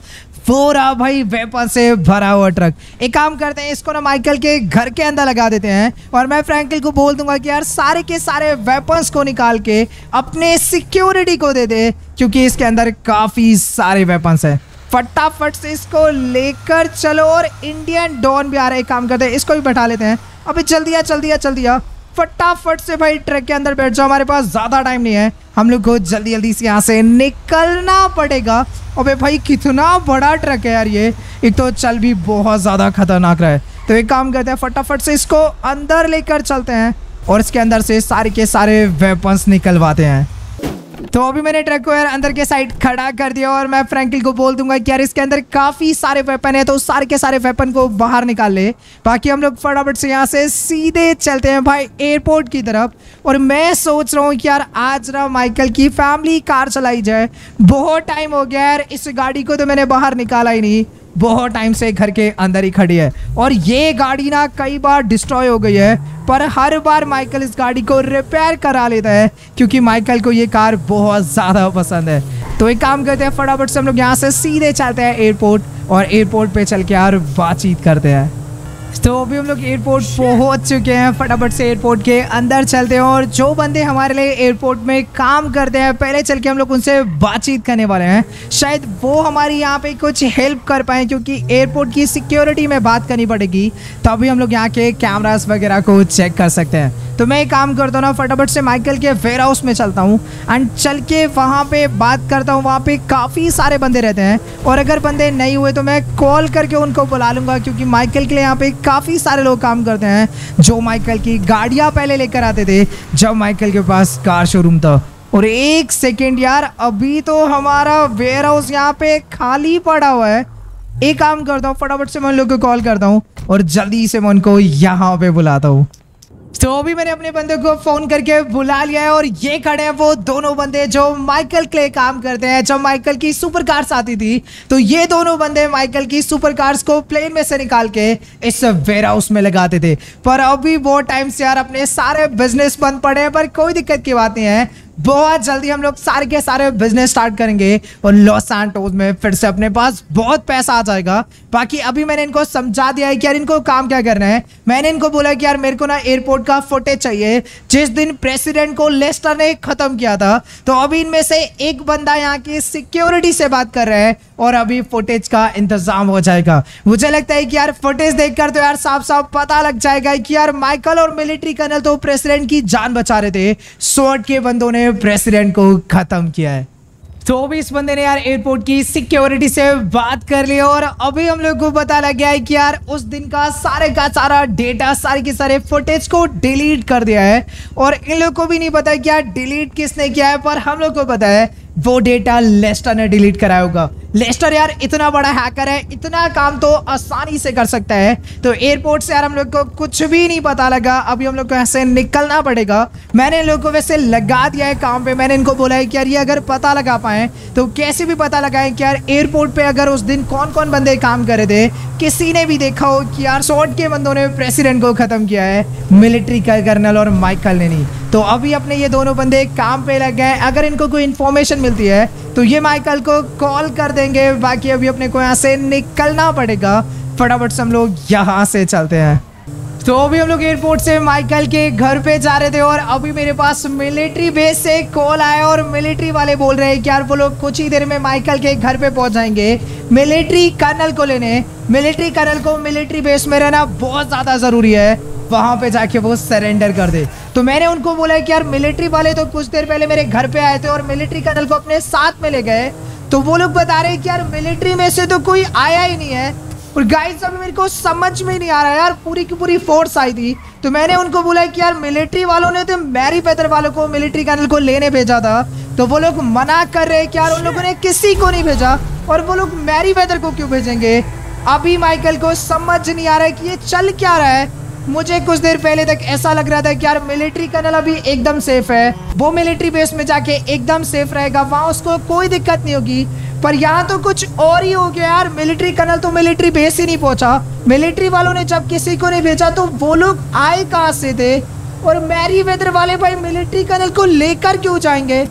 पूरा भाई वेपन से भरा हुआ ट्रक। एक काम करते हैं, इसको ना माइकल के घर के अंदर लगा देते हैं और मैं फ्रैंकल को बोल दूँगा कि यार सारे के सारे वेपन्स को निकाल के अपने सिक्योरिटी को दे दे, क्योंकि इसके अंदर काफ़ी सारे वेपन्स हैं। फटाफट से इसको लेकर चलो और इंडियन डॉन भी आ रहा है। काम करते हैं, इसको भी बैठा लेते हैं। अभी चल दिया चल दिया चल दिया फटाफट से भाई ट्रक के अंदर बैठ जाओ, हमारे पास ज़्यादा टाइम नहीं है। हम लोग को जल्दी जल्दी से यहाँ से निकलना पड़ेगा। अबे भाई, कितना बड़ा ट्रक है यार ये। एक तो चल भी बहुत ज़्यादा खतरनाक रहा है। तो एक काम करते हैं, फटाफट से इसको अंदर लेकर चलते हैं और इसके अंदर से सारे के सारे वेपन्स निकलवाते हैं। तो अभी मैंने ट्रक को यार अंदर के साइड खड़ा कर दिया और मैं फ्रेंकिल को बोल दूँगा कि यार इसके अंदर काफ़ी सारे वेपन है तो सारे के सारे वेपन को बाहर निकाल ले। बाकी हम लोग फटाफट से यहाँ से सीधे चलते हैं भाई एयरपोर्ट की तरफ़। और मैं सोच रहा हूँ कि यार आज ना माइकल की फैमिली कार चलाई जाए। बहुत टाइम हो गया यार, इस गाड़ी को तो मैंने बाहर निकाला ही नहीं। बहुत टाइम से घर के अंदर ही खड़ी है। और ये गाड़ी ना कई बार डिस्ट्रॉय हो गई है, पर हर बार माइकल इस गाड़ी को रिपेयर करा लेता है, क्योंकि माइकल को ये कार बहुत ज़्यादा पसंद है। तो एक काम करते हैं, फटाफट से हम लोग यहाँ से सीधे चलते हैं एयरपोर्ट और एयरपोर्ट पे चल के यार बातचीत करते हैं। तो अभी हम लोग एयरपोर्ट पहुँच चुके हैं, फटाफट से एयरपोर्ट के अंदर चलते हैं और जो बंदे हमारे लिए एयरपोर्ट में काम करते हैं, पहले चल के हम लोग उनसे बातचीत करने वाले हैं। शायद वो हमारी यहाँ पे कुछ हेल्प कर पाए, क्योंकि एयरपोर्ट की सिक्योरिटी में बात करनी पड़ेगी। तो अभी हम लोग यहाँ के कैमराज वगैरह को चेक कर सकते हैं। तो मैं एक काम करता हूँ ना, फटाफट से माइकल के वेयर हाउस में चलता हूँ एंड चल के वहाँ पे बात करता हूँ। वहाँ पे काफ़ी सारे बंदे रहते हैं और अगर बंदे नहीं हुए तो मैं कॉल करके उनको बुला लूँगा, क्योंकि माइकल के लिए यहाँ पे काफ़ी सारे लोग काम करते हैं। जो माइकल की गाड़ियाँ पहले लेकर आते थे, जब माइकल के पास कार शोरूम था। और एक सेकेंड यार, अभी तो हमारा वेयर हाउस यहाँ पे खाली पड़ा हुआ है। एक काम करता हूँ, फटाफट से मैं लोग को कॉल करता हूँ और जल्दी से मैं उनको यहाँ पे बुलाता हूँ। तो अभी मैंने अपने बंदे को फ़ोन करके बुला लिया है और ये खड़े हैं वो दोनों बंदे जो माइकल क्ले काम करते हैं। जब माइकल की सुपर कार्स आती थी तो ये दोनों बंदे माइकल की सुपर कार्स को प्लेन में से निकाल के इस वेयर हाउस में लगाते थे। पर अभी वो टाइम से यार अपने सारे बिज़नेस बंद पड़े हैं, पर कोई दिक्कत की बात नहीं है। बहुत जल्दी हम लोग सारे के सारे बिज़नेस स्टार्ट करेंगे और लॉस सैंटोस में फिर से अपने पास बहुत पैसा आ जाएगा। बाकी अभी मैंने इनको समझा दिया है कि यार इनको काम क्या करना है। मैंने इनको बोला कि यार मेरे को ना एयरपोर्ट का फुटेज चाहिए। जिस दिन प्रेसिडेंट को लेस्टर ने खत्म किया था तो अभी इनमें से एक बंदा यहाँ की सिक्योरिटी से बात कर रहा है और अभी फुटेज का इंतज़ाम हो जाएगा। मुझे लगता है कि यार फुटेज देखकर तो यार साफ़ साफ़ पता लग जाएगा कि यार माइकल और मिलिट्री कर्नल तो प्रेसिडेंट की जान बचा रहे थे। सोट के बंदों ने प्रेसिडेंट को खत्म किया है। तो भी इस बंदे ने यार एयरपोर्ट की सिक्योरिटी से बात कर ली और अभी हम लोग को पता लग गया है कि यार उस दिन का सारे का सारा डेटा सारे के सारे फुटेज को डिलीट कर दिया है। और इन लोग को भी नहीं पता कि यार डिलीट किसने किया है, पर हम लोग को पता है वो डेटा लेस्टर ने डिलीट कराया होगा। लेस्टर यार, इतना बड़ा हैकर है, इतना काम तो आसानी से कर सकता है। तो एयरपोर्ट से यार हम लोग को कुछ भी नहीं पता लगा, अभी हम लोग को ऐसे निकलना पड़ेगा। मैंने इन लोग को वैसे लगा दिया है काम पे, मैंने इनको बोला है कि यार ये अगर पता लगा पाए तो कैसे भी पता लगाए कि यार एयरपोर्ट पे अगर उस दिन कौन कौन बंदे काम करे थे, किसी ने भी देखा हो कि यार शॉर्ट के बंदों ने प्रेसिडेंट को खत्म किया है मिलिट्री का कर्नल और माइकल ने नहीं। तो अभी अपने ये दोनों बंदे काम पे लग गए अगर इनको कोई इन्फॉर्मेशन मिलती है तो ये माइकल को कॉल कर देंगे। बाकी अभी अपने को यहाँ से निकलना पड़ेगा। फटाफट से हम लोग यहाँ से चलते हैं। तो अभी हम लोग एयरपोर्ट से माइकल के घर पे जा रहे थे और अभी मेरे पास मिलिट्री बेस से कॉल आया और मिलिट्री वाले बोल रहे हैं कि यार वो लोग कुछ ही देर में माइकल के घर पे पहुँच जाएँगे। मिलिट्री कर्नल को लेने मिलिट्री कर्नल को मिलिट्री बेस में रहना बहुत ज़्यादा ज़रूरी है। वहाँ पे जाके वो सरेंडर कर दे। तो मैंने उनको बोला कि यार मिलिट्री वाले तो कुछ देर पहले मेरे घर पे आए थे और मिलिट्री कर्नल को अपने साथ में ले गए। तो वो लोग बता रहे कि यार मिलिट्री में से तो कोई आया ही नहीं है। और गाइस अभी मेरे को समझ में नहीं आ रहा यार, पूरी की पूरी फोर्स आई थी। तो मैंने उनको बोला कि यार मिलिट्री वालों ने तो मैरी पैदर वालों को मिलिट्री कर्नल को लेने भेजा था। तो वो लोग मना कर रहे कि यार, उन लोगों ने किसी को नहीं भेजा। और वो लोग मैरी पैदर को क्यों भेजेंगे? अभी माइकल को समझ नहीं आ रहा है कि ये चल क्या रहा है। मुझे कुछ देर पहले तक ऐसा लग रहा था कि यार मिलिट्री कनल अभी एकदम सेफ़ है। वो मिलिट्री बेस में जाके एकदम सेफ़ रहेगा, वहाँ उसको कोई दिक्कत नहीं होगी। पर यहाँ तो कुछ और ही हो गया यार मिलिट्री कनल तो मिलिट्री बेस ही नहीं पहुँचा। मिलिट्री वालों ने जब किसी को नहीं भेजा तो वो लोग आए कहाँ से थे? और मैरी वेदर वाले भाई मिलिट्री कनल को लेकर क्यों जाएँगे?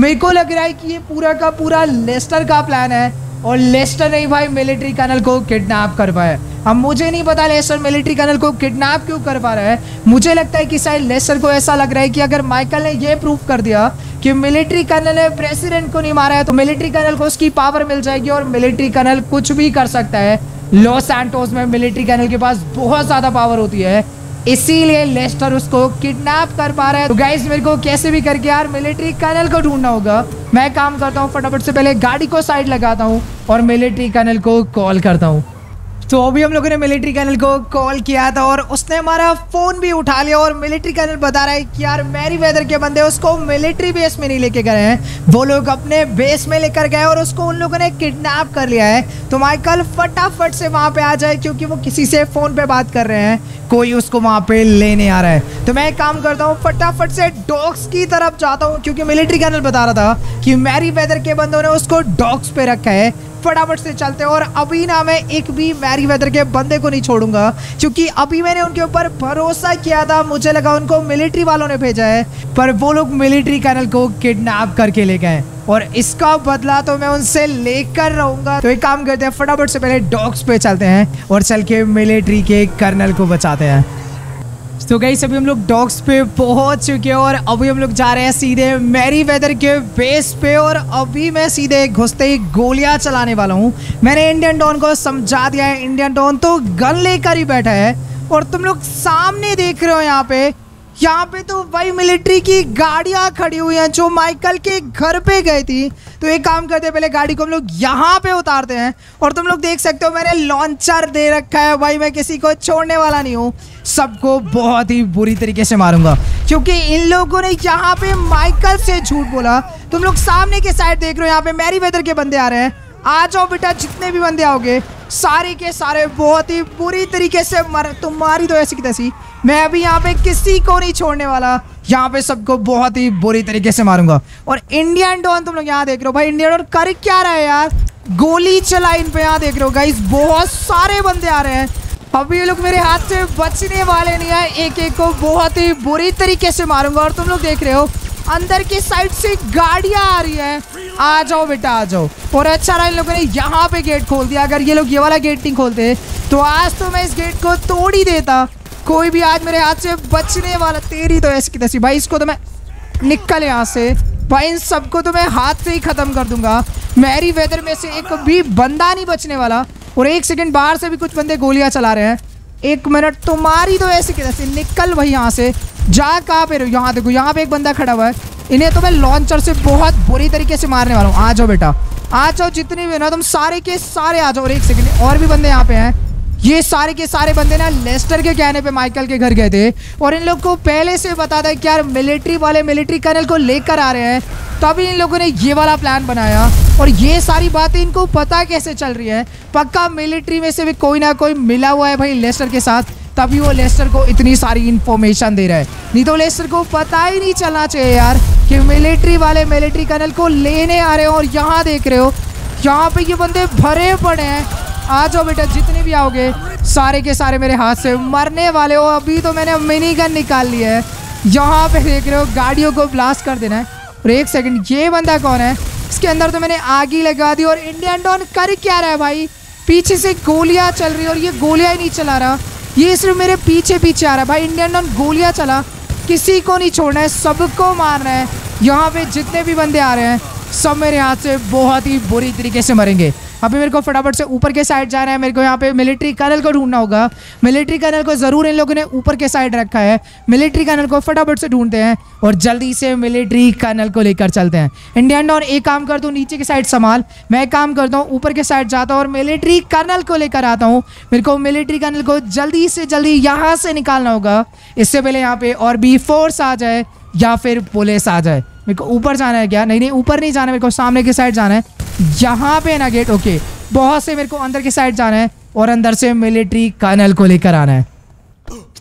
मेरे को लग रहा है कि ये पूरा का पूरा लेस्टर का प्लान है। और लेस्टर नहीं भाई मिलिट्री कनल को किडनैप कर पाया अब मुझे नहीं पता लेस्टर मिलिट्री कर्नल को किडनैप क्यों कर पा रहा है। मुझे लगता है कि शायद लेस्टर को ऐसा लग रहा है कि अगर माइकल ने यह प्रूव कर दिया कि मिलिट्री कर्नल ने प्रेसिडेंट को नहीं मारा है तो मिलिट्री कर्नल को उसकी पावर मिल जाएगी और मिलिट्री कर्नल कुछ भी कर सकता है। लॉस एंटोस में मिलिट्री कर्नल के पास बहुत ज़्यादा पावर होती है। इसीलिए लेस्टर उसको किडनैप कर पा रहा है। तो गाइस मेरे को कैसे भी करके यार मिलिट्री कर्नल को ढूंढना होगा। मैं काम करता हूँ, फटाफट से पहले गाड़ी को साइड लगाता हूँ और मिलिट्री कर्नल को कॉल करता हूँ। तो अभी हम लोगों ने मिलिट्री कैनल को कॉल किया था और उसने हमारा फ़ोन भी उठा लिया और मिलिट्री कैनल बता रहा है कि यार, मैरी वेदर के बंदे उसको मिलिट्री बेस में नहीं लेके गए हैं। वो लोग अपने बेस में लेकर गए और उसको उन लोगों ने किडनैप कर लिया है। तो माइकल फटाफट से वहाँ पे आ जाए, क्योंकि वो किसी से फ़ोन पे बात कर रहे हैं। कोई उसको वहाँ पे लेने आ रहा है। तो मैं एक काम करता हूँ, फटाफट से डॉग्स की तरफ़ जाता हूँ, क्योंकि मिलिट्री कैनल बता रहा था कि मैरी वेदर के बंदों ने उसको डॉग्स पे रखा है। फटाफट से चलते हैं। और अभी ना मैं एक भी मैरी वेदर के बंदे को नहीं छोड़ूँगा, क्योंकि अभी मैंने उनके ऊपर भरोसा किया था। मुझे लगा उनको मिलिट्री वालों ने भेजा है, पर वो लोग मिलिट्री कर्नल को किडनैप करके ले गए और इसका बदला तो मैं उनसे लेकर रहूँगा। तो एक काम करते हैं, फटाफट से पहले डॉग्स पे चलते हैं और चल के मिलिट्री के कर्नल को बचाते हैं। तो गई सभी हम लोग डॉग्स पे पहुँच चुके हैं और अभी हम लोग जा रहे हैं सीधे मैरी वेदर के बेस पे और अभी मैं सीधे घुसते ही गोलियाँ चलाने वाला हूँ। मैंने इंडियन डॉन को समझा दिया है इंडियन डॉन तो गन लेकर ही बैठा है और तुम लोग सामने देख रहे हो यहाँ पे यहाँ पे तो वही मिलिट्री की गाड़ियाँ खड़ी हुई हैं जो माइकल के घर पे गई थी। तो एक काम करते हैं, पहले गाड़ी को हम लोग यहाँ पे उतारते हैं और तुम लोग देख सकते हो मैंने लॉन्चर दे रखा है। भाई मैं किसी को छोड़ने वाला नहीं हूँ। सबको बहुत ही बुरी तरीके से मारूँगा। क्योंकि इन लोगों ने यहाँ पे माइकल से झूठ बोला। तुम लोग सामने के साइड देख रहे हो, यहाँ पे मैरी वेदर के बंदे आ रहे हैं। आ जाओ बेटा, जितने भी बंदे आओगे सारे के सारे बहुत ही बुरी तरीके से मर तुम्हारी तो ऐसी तैसी। मैं अभी यहाँ पे किसी को नहीं छोड़ने वाला। यहाँ पे सबको बहुत ही बुरी तरीके से मारूँगा। और इंडियन डॉन तुम लोग यहाँ देख रहे हो भाई इंडियन डॉन कर क्या रहा है यार? गोली चला इन पे यहाँ देख रहे हो गाइस बहुत सारे बंदे आ रहे हैं। अभी ये लोग मेरे हाथ से बचने वाले नहीं है। एक एक को बहुत ही बुरी तरीके से मारूँगा। और तुम लोग देख रहे हो अंदर की साइड से गाड़ियाँ आ रही है। आ जाओ बेटा, आ जाओ। और अच्छा रहा इन लोगों ने यहाँ पे गेट खोल दिया। अगर ये लोग ये वाला गेट नहीं खोलते तो आज तो मैं इस गेट को तोड़ ही देता। कोई भी आज मेरे हाथ से बचने वाला, तेरी तो ऐसी की तैसी। भाई, इसको तो मैं निकल यहाँ से। भाई, इन सबको तो मैं हाथ से ही ख़त्म कर दूँगा। मैरी वेदर में से एक भी बंदा नहीं बचने वाला। और एक सेकंड बाहर से भी कुछ बंदे गोलियाँ चला रहे हैं। एक मिनट, तुम्हारी तो ऐसे कैसे निकल भाई यहाँ से? जा कहाँ पे रहो यहाँ देखो, यहाँ पे एक बंदा खड़ा हुआ है। इन्हें तो मैं लॉन्चर से बहुत बुरी तरीके से मारने वाला हूँ। आ जाओ बेटा। आ जाओ, जितने भी ना, तुम सारे के सारे आ जाओ। और एक सेकंड और भी बंदे यहाँ पे हैं। ये सारे के सारे बंदे ना लेस्टर के कहने पे माइकल के घर गए थे और इन लोग को पहले से बता था कि यार मिलिट्री वाले मिलिट्री कर्नल को लेकर आ रहे हैं। तभी इन लोगों ने ये वाला प्लान बनाया और ये सारी बातें इनको पता कैसे चल रही है? पक्का मिलिट्री में से भी कोई ना कोई मिला हुआ है भाई लेस्टर के साथ। तभी वो लेस्टर को इतनी सारी इन्फॉर्मेशन दे रहा है। नहीं तो लेस्टर को पता ही नहीं चलना चाहिए यार कि मिलिट्री वाले मिलिट्री कर्नल को लेने आ रहे हो और यहाँ देख रहे हो। यहाँ पे ये बंदे भरे पड़े हैं। आ जाओ बेटा, जितने भी आओगे, सारे के सारे मेरे हाथ से मरने वाले हो। अभी तो मैंने मिनी गन निकाल लिया है। यहाँ पे देख रहे हो, गाड़ियों को ब्लास्ट कर देना है। और एक सेकंड ये बंदा कौन है? इसके अंदर तो मैंने आग ही लगा दी और इंडियन डॉन कर क्या रहा है भाई? पीछे से गोलियाँ चल रही और ये गोलियाँ ही नहीं चला रहा। ये सिर्फ़ मेरे पीछे पीछे आ रहा है। भाई इंडियन डॉन गोलियाँ चला। किसी को नहीं छोड़ना है, सबको मारना है। यहाँ पे जितने भी बंदे आ रहे हैं, सब मेरे हाथ से बहुत ही बुरी तरीके से मरेंगे। अभी मेरे को फटाफट से ऊपर के साइड जाना है, मेरे को यहाँ पे मिलिट्री कर्नल को ढूंढना होगा। मिलिट्री कर्नल को ज़रूर इन लोगों ने ऊपर के साइड रखा है। मिलिट्री कर्नल को फटाफट से ढूंढते हैं और जल्दी से मिलिट्री कर्नल को लेकर चलते हैं। इंडियन डॉन एक काम करता हूँ, नीचे की साइड संभाल। मैं काम करता हूँ, ऊपर के साइड जाता हूँ और मिलिट्री कर्नल को लेकर आता हूँ। मेरे को मिलिट्री कर्नल को जल्दी से जल्दी यहाँ से निकालना होगा। इससे पहले यहाँ पे और भी फोर्स आ जाए या फिर पुलिस आ जाए। मेरे को ऊपर जाना है क्या? नहीं नहीं, ऊपर नहीं जाना है, मेरे को सामने की साइड जाना है। यहाँ पे ना गेट ओके बहुत से मेरे को अंदर की साइड जाना है और अंदर से मिलिट्री कर्नल को लेकर आना है।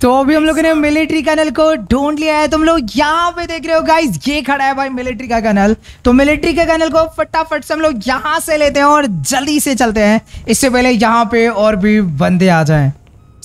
तो अभी हम लोगों ने मिलिट्री कैनल को ढूंढ लिया है। तुम लोग यहाँ पे देख रहे हो गाइस ये खड़ा है भाई मिलिट्री का कैनल तो मिलिट्री के कैनल को फटाफट से हम लोग यहाँ से लेते हैं और जल्दी से चलते हैं। इससे पहले यहाँ पे और भी बंदे आ जाएँ।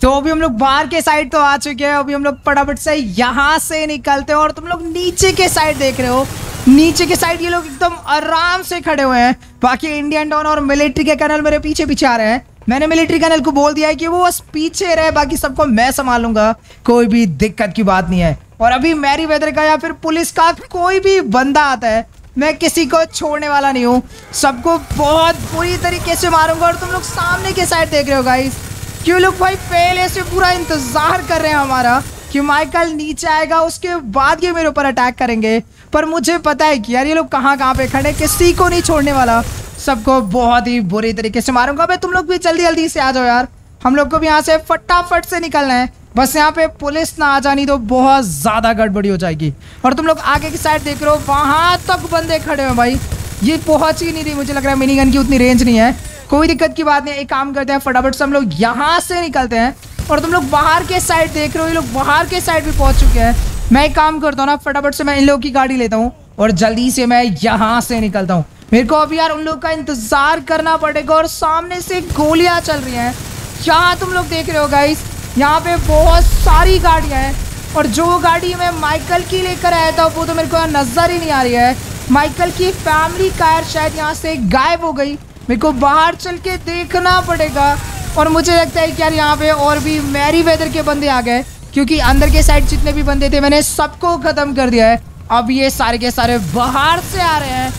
तो अभी हम लोग बाहर के साइड तो आ चुके हैं। अभी हम लोग फटाफट से यहाँ से निकलते हैं और तुम लोग नीचे के साइड देख रहे हो। नीचे के साइड ये लोग एकदम आराम से खड़े हुए हैं। बाकी इंडियन टाउन और मिलिट्री के कैनल मेरे पीछे पीछे आ रहे हैं। मैंने मिलिट्री कैनल को बोल दिया है कि वो बस पीछे रहे, बाकी सबको मैं संभालूँगा। कोई भी दिक्कत की बात नहीं है। और अभी मैरी वेदर का या फिर पुलिस का कोई भी बंदा आता है, मैं किसी को छोड़ने वाला नहीं हूँ। सबको बहुत बुरी तरीके से मारूँगा और तुम लोग सामने के साइड देख रहे हो गाइस क्यों लोग भाई पहले से पूरा इंतज़ार कर रहे हैं हमारा कि माइकल नीचे आएगा, उसके बाद ये मेरे ऊपर अटैक करेंगे। पर मुझे पता है कि यार ये लोग कहाँ कहाँ पे खड़े किसी को नहीं छोड़ने वाला। सबको बहुत ही बुरी तरीके से मारूँगा। भाई तुम लोग भी जल्दी जल्दी से आ जाओ यार। हम लोग को भी यहाँ से फटाफट से निकलना है। बस यहाँ पे पुलिस ना आ जानी तो बहुत ज़्यादा गड़बड़ी हो जाएगी। और तुम लोग आगे की साइड देख रहे हो, वहाँ तक बंदे खड़े हैं भाई। ये पहुँच ही नहीं रही, मुझे लग रहा है मिनी गन की उतनी रेंज नहीं है। कोई दिक्कत की बात नहीं, एक काम करते हैं, फटाफट से हम लोग यहाँ से निकलते हैं। और तुम लोग बाहर के साइड देख रहे हो, ये लोग बाहर के साइड भी पहुँच चुके हैं। मैं एक काम करता हूँ ना, फटाफट से मैं इन लोगों की गाड़ी लेता हूँ और जल्दी से मैं यहाँ से निकलता हूँ। मेरे को अभी यार उन लोग का इंतज़ार करना पड़ेगा और सामने से गोलियाँ चल रही हैं। यहाँ तुम लोग देख रहे हो गाइस यहाँ पे बहुत सारी गाड़ियाँ हैं और जो गाड़ी मैं माइकल की लेकर आया था, वो तो मेरे को नज़र ही नहीं आ रही है। माइकल की फैमिली कार शायद यहाँ से गायब हो गई। मेरे को बाहर चल के देखना पड़ेगा। और मुझे लगता है कि यार यहाँ पे और भी मैरी वेदर के बंदे आ गए, क्योंकि अंदर के साइड जितने भी बंदे थे, मैंने सबको खत्म कर दिया है। अब ये सारे के सारे बाहर से आ रहे हैं।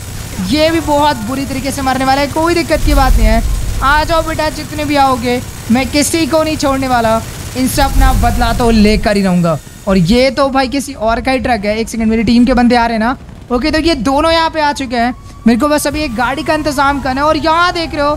ये भी बहुत बुरी तरीके से मारने वाला है, कोई दिक्कत की बात नहीं है। आ जाओ बेटा, जितने भी आओगे, मैं किसी को नहीं छोड़ने वाला। इनसे अपना बदला तो लेकर ही रहूँगा। और ये तो भाई किसी और का ही ट्रक है। एक सेकंड मेरी टीम के बंदे आ रहे हैं ना। ओके तो ये दोनों यहाँ पे आ चुके हैं। मेरे को बस अभी एक गाड़ी का इंतज़ाम करना है और यहाँ देख रहे हो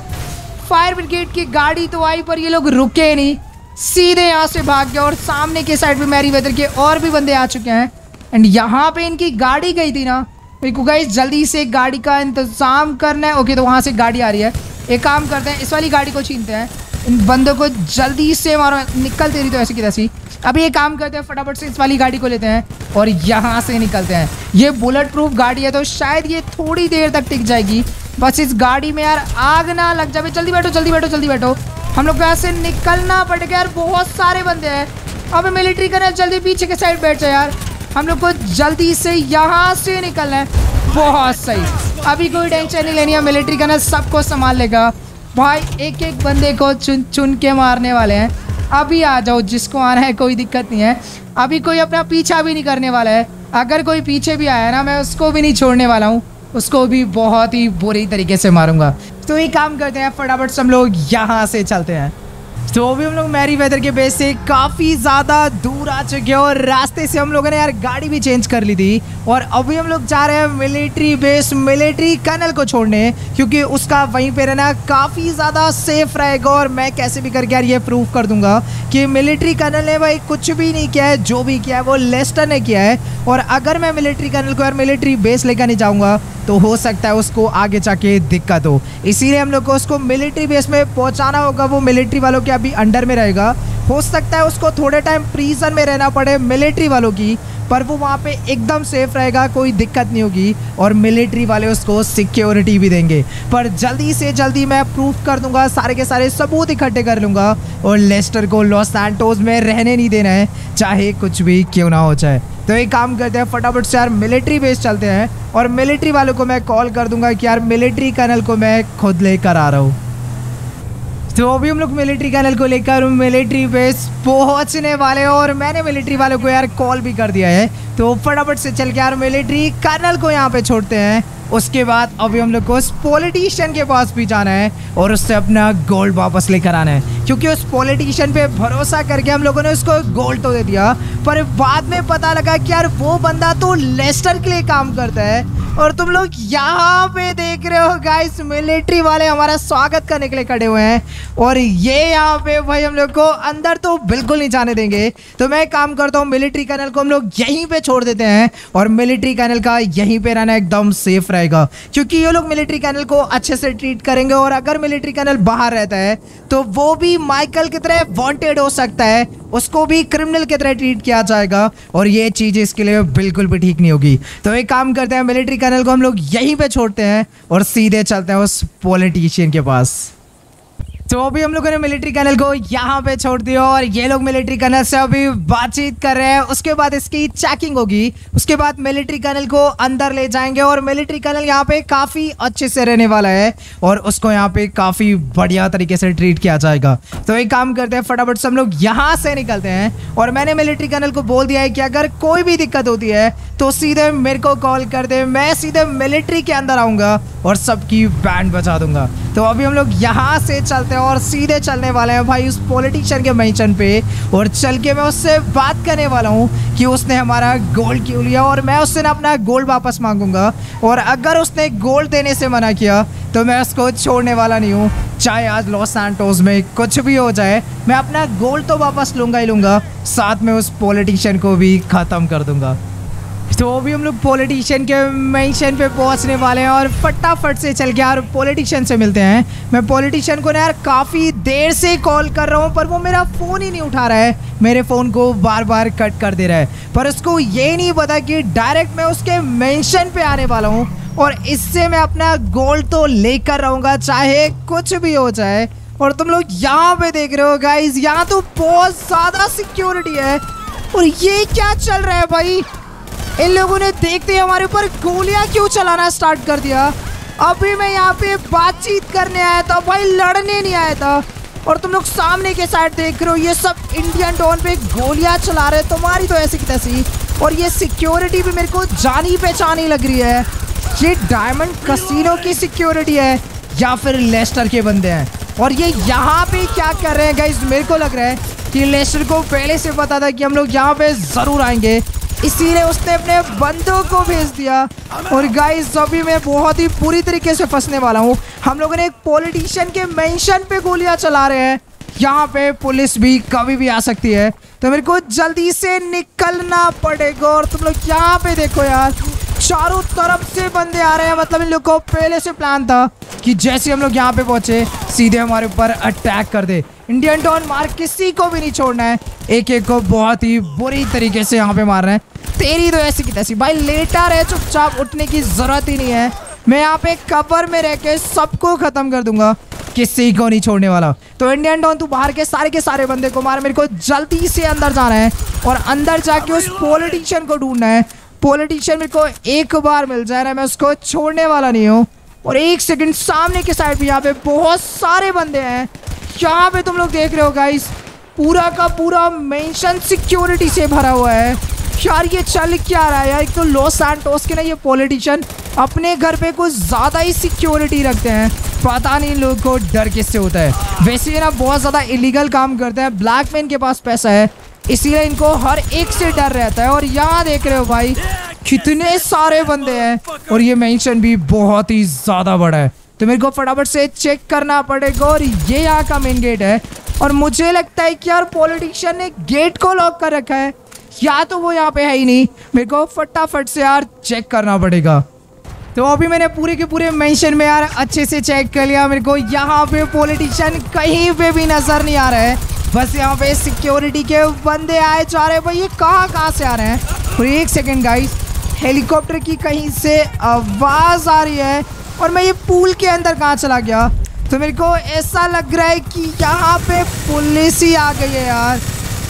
फायर ब्रिगेड की गाड़ी तो आई, पर ये लोग रुके नहीं। सीधे यहाँ से भाग गए और सामने के साइड पे मैरी वेदर के और भी बंदे आ चुके हैं। एंड यहाँ पे इनकी गाड़ी गई थी ना। मेरे को गाइस जल्दी से गाड़ी का इंतज़ाम करना है। ओके तो वहाँ से गाड़ी आ रही है। एक काम करते हैं, इस वाली गाड़ी को छीनते हैं। इन बंदों को जल्दी से मारो, निकलते रही तो ऐसी की तैसी। अभी एक काम करते हैं, फटाफट से इस वाली गाड़ी को लेते हैं और यहाँ से निकलते हैं। ये बुलेट प्रूफ गाड़ी है तो शायद ये थोड़ी देर तक टिक जाएगी। बस इस गाड़ी में यार आग ना लग जाए। जल्दी बैठो जल्दी बैठो जल्दी बैठो। हम लोग को यहाँ से निकलना पड़ेगा यार, बहुत सारे बंदे हैं। अब मिलिट्री करना जल्दी पीछे के साइड बैठ जाए यार। हम लोग को जल्दी से यहाँ से निकलना है। बहुत सही। अभी कोई टेंशन नहीं लेनी है मिलिट्री करना सबको संभाल लेगा। भाई एक एक बंदे को चुन चुन के मारने वाले हैं। अभी आ जाओ, जिसको आना है कोई दिक्कत नहीं है। अभी कोई अपना पीछा भी नहीं करने वाला है। अगर कोई पीछे भी आया ना, मैं उसको भी नहीं छोड़ने वाला हूँ। उसको भी बहुत ही बुरी तरीके से मारूँगा। तो ये काम करते हैं, फटाफट से हम लोग यहाँ से चलते हैं। तो अभी हम लोग मैरी वेदर के बेस से काफ़ी ज़्यादा दूर आ चुके हैं और रास्ते से हम लोगों ने यार गाड़ी भी चेंज कर ली थी। और अभी हम लोग जा रहे हैं मिलिट्री बेस मिलिट्री कर्नल को छोड़ने, क्योंकि उसका वहीं पे रहना काफ़ी ज़्यादा सेफ़ रहेगा और मैं कैसे भी करके यार ये प्रूव कर दूँगा कि मिलिट्री कर्नल ने भाई कुछ भी नहीं किया है, जो भी किया है, वो लेस्टर ने किया है। और अगर मैं मिलिट्री कर्नल को यार मिलिट्री बेस लेकर नहीं जाऊँगा तो हो सकता है उसको आगे जाके दिक्कत हो। इसीलिए हम लोग को उसको मिलिट्री बेस में पहुंचाना होगा, वो मिलिट्री वालों के अभी अंडर में रहेगा। हो सकता है उसको थोड़े टाइम प्रीजन में रहना पड़े मिलिट्री वालों की, पर वो वहाँ पे एकदम सेफ़ रहेगा, कोई दिक्कत नहीं होगी और मिलिट्री वाले उसको सिक्योरिटी भी देंगे। पर जल्दी से जल्दी मैं प्रूफ कर दूँगा, सारे के सारे सबूत इकट्ठे कर लूँगा और लेस्टर को लॉस सैंटोस में रहने नहीं देना है, चाहे कुछ भी क्यों ना हो जाए। तो एक काम करते हैं, फटाफट से यार मिलिट्री बेस चलते हैं और मिलिट्री वालों को मैं कॉल कर दूँगा कि यार मिलिट्री कर्नल को मैं खुद लेकर आ रहा हूँ। तो अभी हम लोग मिलिट्री कैनल को लेकर मिलिट्री बेस पहुँचने वाले और मैंने मिलिट्री वालों को यार कॉल भी कर दिया है। तो फटाफट से चल के यार मिलिट्री कर्नल को यहाँ पे छोड़ते हैं। उसके बाद अभी हम लोग को उस पॉलिटिशियन के पास भी जाना है और उससे अपना गोल्ड वापस लेकर आना है। क्योंकि उस पॉलिटिशियन पे भरोसा करके हम लोगों ने उसको गोल्ड तो दे दिया, पर बाद में पता लगा कि यार वो बंदा तो लेस्टर के लिए काम करता है। और तुम लोग यहाँ पे देख रहे हो गाइस मिलिट्री वाले हमारा स्वागत करने के लिए खड़े हुए हैं। और ये यहाँ पे भाई हम लोग को अंदर तो बिल्कुल नहीं जाने देंगे। तो मैं काम करता हूँ मिलिट्री कैनल को हम लोग यहीं पे छोड़ देते हैं और मिलिट्री कैनल का यहीं पे रहना एकदम सेफ़ रहेगा। क्योंकि ये लोग मिलिट्री कैनल को अच्छे से ट्रीट करेंगे और अगर मिलिट्री कैनल बाहर रहता है तो वो भी माइकल की तरह वॉन्टेड हो सकता है। उसको भी क्रिमिनल की तरह ट्रीट किया जाएगा और ये चीज़ इसके लिए बिल्कुल भी ठीक नहीं होगी। तो एक काम करते हैं मिलिट्री कर्नल को हम लोग यहीं पर छोड़ते हैं और सीधे चलते हैं उस पॉलिटिशियन के पास। तो अभी हम लोगों ने मिलिट्री कर्नल को यहाँ पे छोड़ दिया और ये लोग मिलिट्री कर्नल से अभी बातचीत कर रहे हैं। उसके बाद इसकी चेकिंग होगी। उसके बाद मिलिट्री कर्नल को अंदर ले जाएँगे और मिलिट्री कर्नल यहाँ पे काफ़ी अच्छे से रहने वाला है और उसको यहाँ पे काफ़ी बढ़िया तरीके से ट्रीट किया जाएगा। तो एक काम करते हैं, फटाफट से हम लोग यहाँ से निकलते हैं और मैंने मिलिट्री कर्नल को बोल दिया है कि अगर कोई भी दिक्कत होती है तो सीधे मेरे को कॉल कर दे। मैं सीधे मिलिट्री के अंदर आऊँगा और सबकी बैंड बजा दूँगा। तो अभी हम लोग यहाँ से चलते हैं और सीधे चलने वाले हैं। भाई, उस पॉलिटिशियन के मेंशन पे और चल के मैं उससे बात करने वाला हूँ कि उसने हमारा गोल्ड क्यों लिया और मैं उससे ना अपना गोल्ड वापस मांगूँगा। और अगर उसने गोल्ड देने से मना किया तो मैं उसको छोड़ने वाला नहीं हूँ। चाहे आज लॉस सैंटोस में कुछ भी हो जाए, मैं अपना गोल्ड तो वापस लूँगा ही लूँगा। साथ में उस पॉलिटिशियन को भी ख़त्म कर दूँगा। तो अभी हम लोग पॉलिटिशियन के मेंशन पे पहुँचने वाले हैं और फटाफट से चल के यार पॉलिटिशियन से मिलते हैं। मैं पॉलिटिशियन को ना यार काफ़ी देर से कॉल कर रहा हूँ, पर वो मेरा फ़ोन ही नहीं उठा रहा है। मेरे फ़ोन को बार बार कट कर दे रहा है। पर उसको ये नहीं पता कि डायरेक्ट मैं उसके मेंशन पे आने वाला हूँ और इससे मैं अपना गोल तो लेकर रहूँगा, चाहे कुछ भी हो जाए। और तुम लोग यहाँ पे देख रहे हो गाइज़ यहाँ तो बहुत ज़्यादा सिक्योरिटी है। और ये क्या चल रहा है भाई? इन लोगों ने देखते ही हमारे ऊपर गोलियाँ क्यों चलाना स्टार्ट कर दिया? अभी मैं यहाँ पे बातचीत करने आया था, भाई लड़ने नहीं आया था। और तुम लोग सामने के साइड देख रहे हो, ये सब इंडियन टोन पे गोलियाँ चला रहे तुम्हारी तो ऐसी की तैसी। और ये सिक्योरिटी भी मेरे को जानी पहचानी लग रही है। ये डायमंड कसिनो की सिक्योरिटी है, या फिर लेस्टर के बंदे हैं। और ये यहाँ पे क्या कर रहे हैं गाइज़ मेरे को लग रहा है कि लेस्टर को पहले से पता था कि हम लोग यहाँ पे ज़रूर आएँगे। इसीलिए उसने अपने बंदों को भेज दिया। और गाइस अभी मैं बहुत ही पूरी तरीके से फंसने वाला हूँ। हम लोगों ने एक पॉलिटिशियन के मेंशन पे गोलियाँ चला रहे हैं। यहाँ पे पुलिस भी कभी भी आ सकती है। तो मेरे को जल्दी से निकलना पड़ेगा। और तुम लोग यहाँ पे देखो यार, चारों तरफ़ से बंदे आ रहे हैं। मतलब इन लोग को पहले से प्लान था कि जैसे हम लोग यहाँ पे पहुँचे, सीधे हमारे ऊपर अटैक कर दे। इंडियन डॉन मार किसी को भी नहीं छोड़ना है। एक एक को बहुत ही बुरी तरीके से यहाँ पे मार रहे हैं। तेरी तो ऐसी की तैसी। भाई, लेटा रहे, चुपचाप उठने की ज़रूरत ही नहीं है। मैं यहाँ पे कवर में रह के सबको खत्म कर दूँगा। किसी को नहीं छोड़ने वाला। तो इंडियन डॉन तू बाहर के सारे के सारे बंदे को मार। मेरे को जल्दी से अंदर जाना है और अंदर जाके उस पॉलिटिशियन को ढूंढना है। पॉलिटिशियन मेरे को एक बार मिल जाए ना, मैं उसको छोड़ने वाला नहीं हूँ। और एक सेकंड सामने के साइड पे यहाँ पे बहुत सारे बंदे हैं। यहाँ पे तुम लोग देख रहे हो गाइस पूरा का पूरा मेंशन सिक्योरिटी से भरा हुआ है। यार, ये चल क्या रहा है यार? एक तो लॉस सैंटोस के ना ये पॉलिटिशियन अपने घर पे कुछ ज़्यादा ही सिक्योरिटी रखते हैं। पता नहीं लोग को डर किससे होता है। वैसे ये ना बहुत ज़्यादा इलीगल काम करते हैं। ब्लैक मैन के पास पैसा है। इसीलिए इनको हर एक से डर रहता है। और यहाँ देख रहे हो भाई, कितने सारे बंदे हैं। और ये मेंशन भी बहुत ही ज़्यादा बड़ा है। तो मेरे को फटाफट से चेक करना पड़ेगा। और ये यहाँ का मेन गेट है। और मुझे लगता है कि यार पॉलिटिशियन ने गेट को लॉक कर रखा है। या तो वो यहाँ पे है ही नहीं। मेरे को फटाफट से यार चेक करना पड़ेगा। तो अभी मैंने पूरे के पूरे मेंशन में यार अच्छे से चेक कर लिया। मेरे को यहाँ पे पॉलिटिशियन कहीं पे भी नज़र नहीं आ रहा है। बस यहाँ पे सिक्योरिटी के बंदे आए जा रहे भाई ये कहाँ कहाँ से आ रहे हैं? और एक सेकेंड गाइस हेलीकॉप्टर की कहीं से आवाज़ आ रही है और मैं ये पूल के अंदर कहाँ चला गया? तो मेरे को ऐसा लग रहा है कि यहाँ पे पुलिस ही आ गई है यार।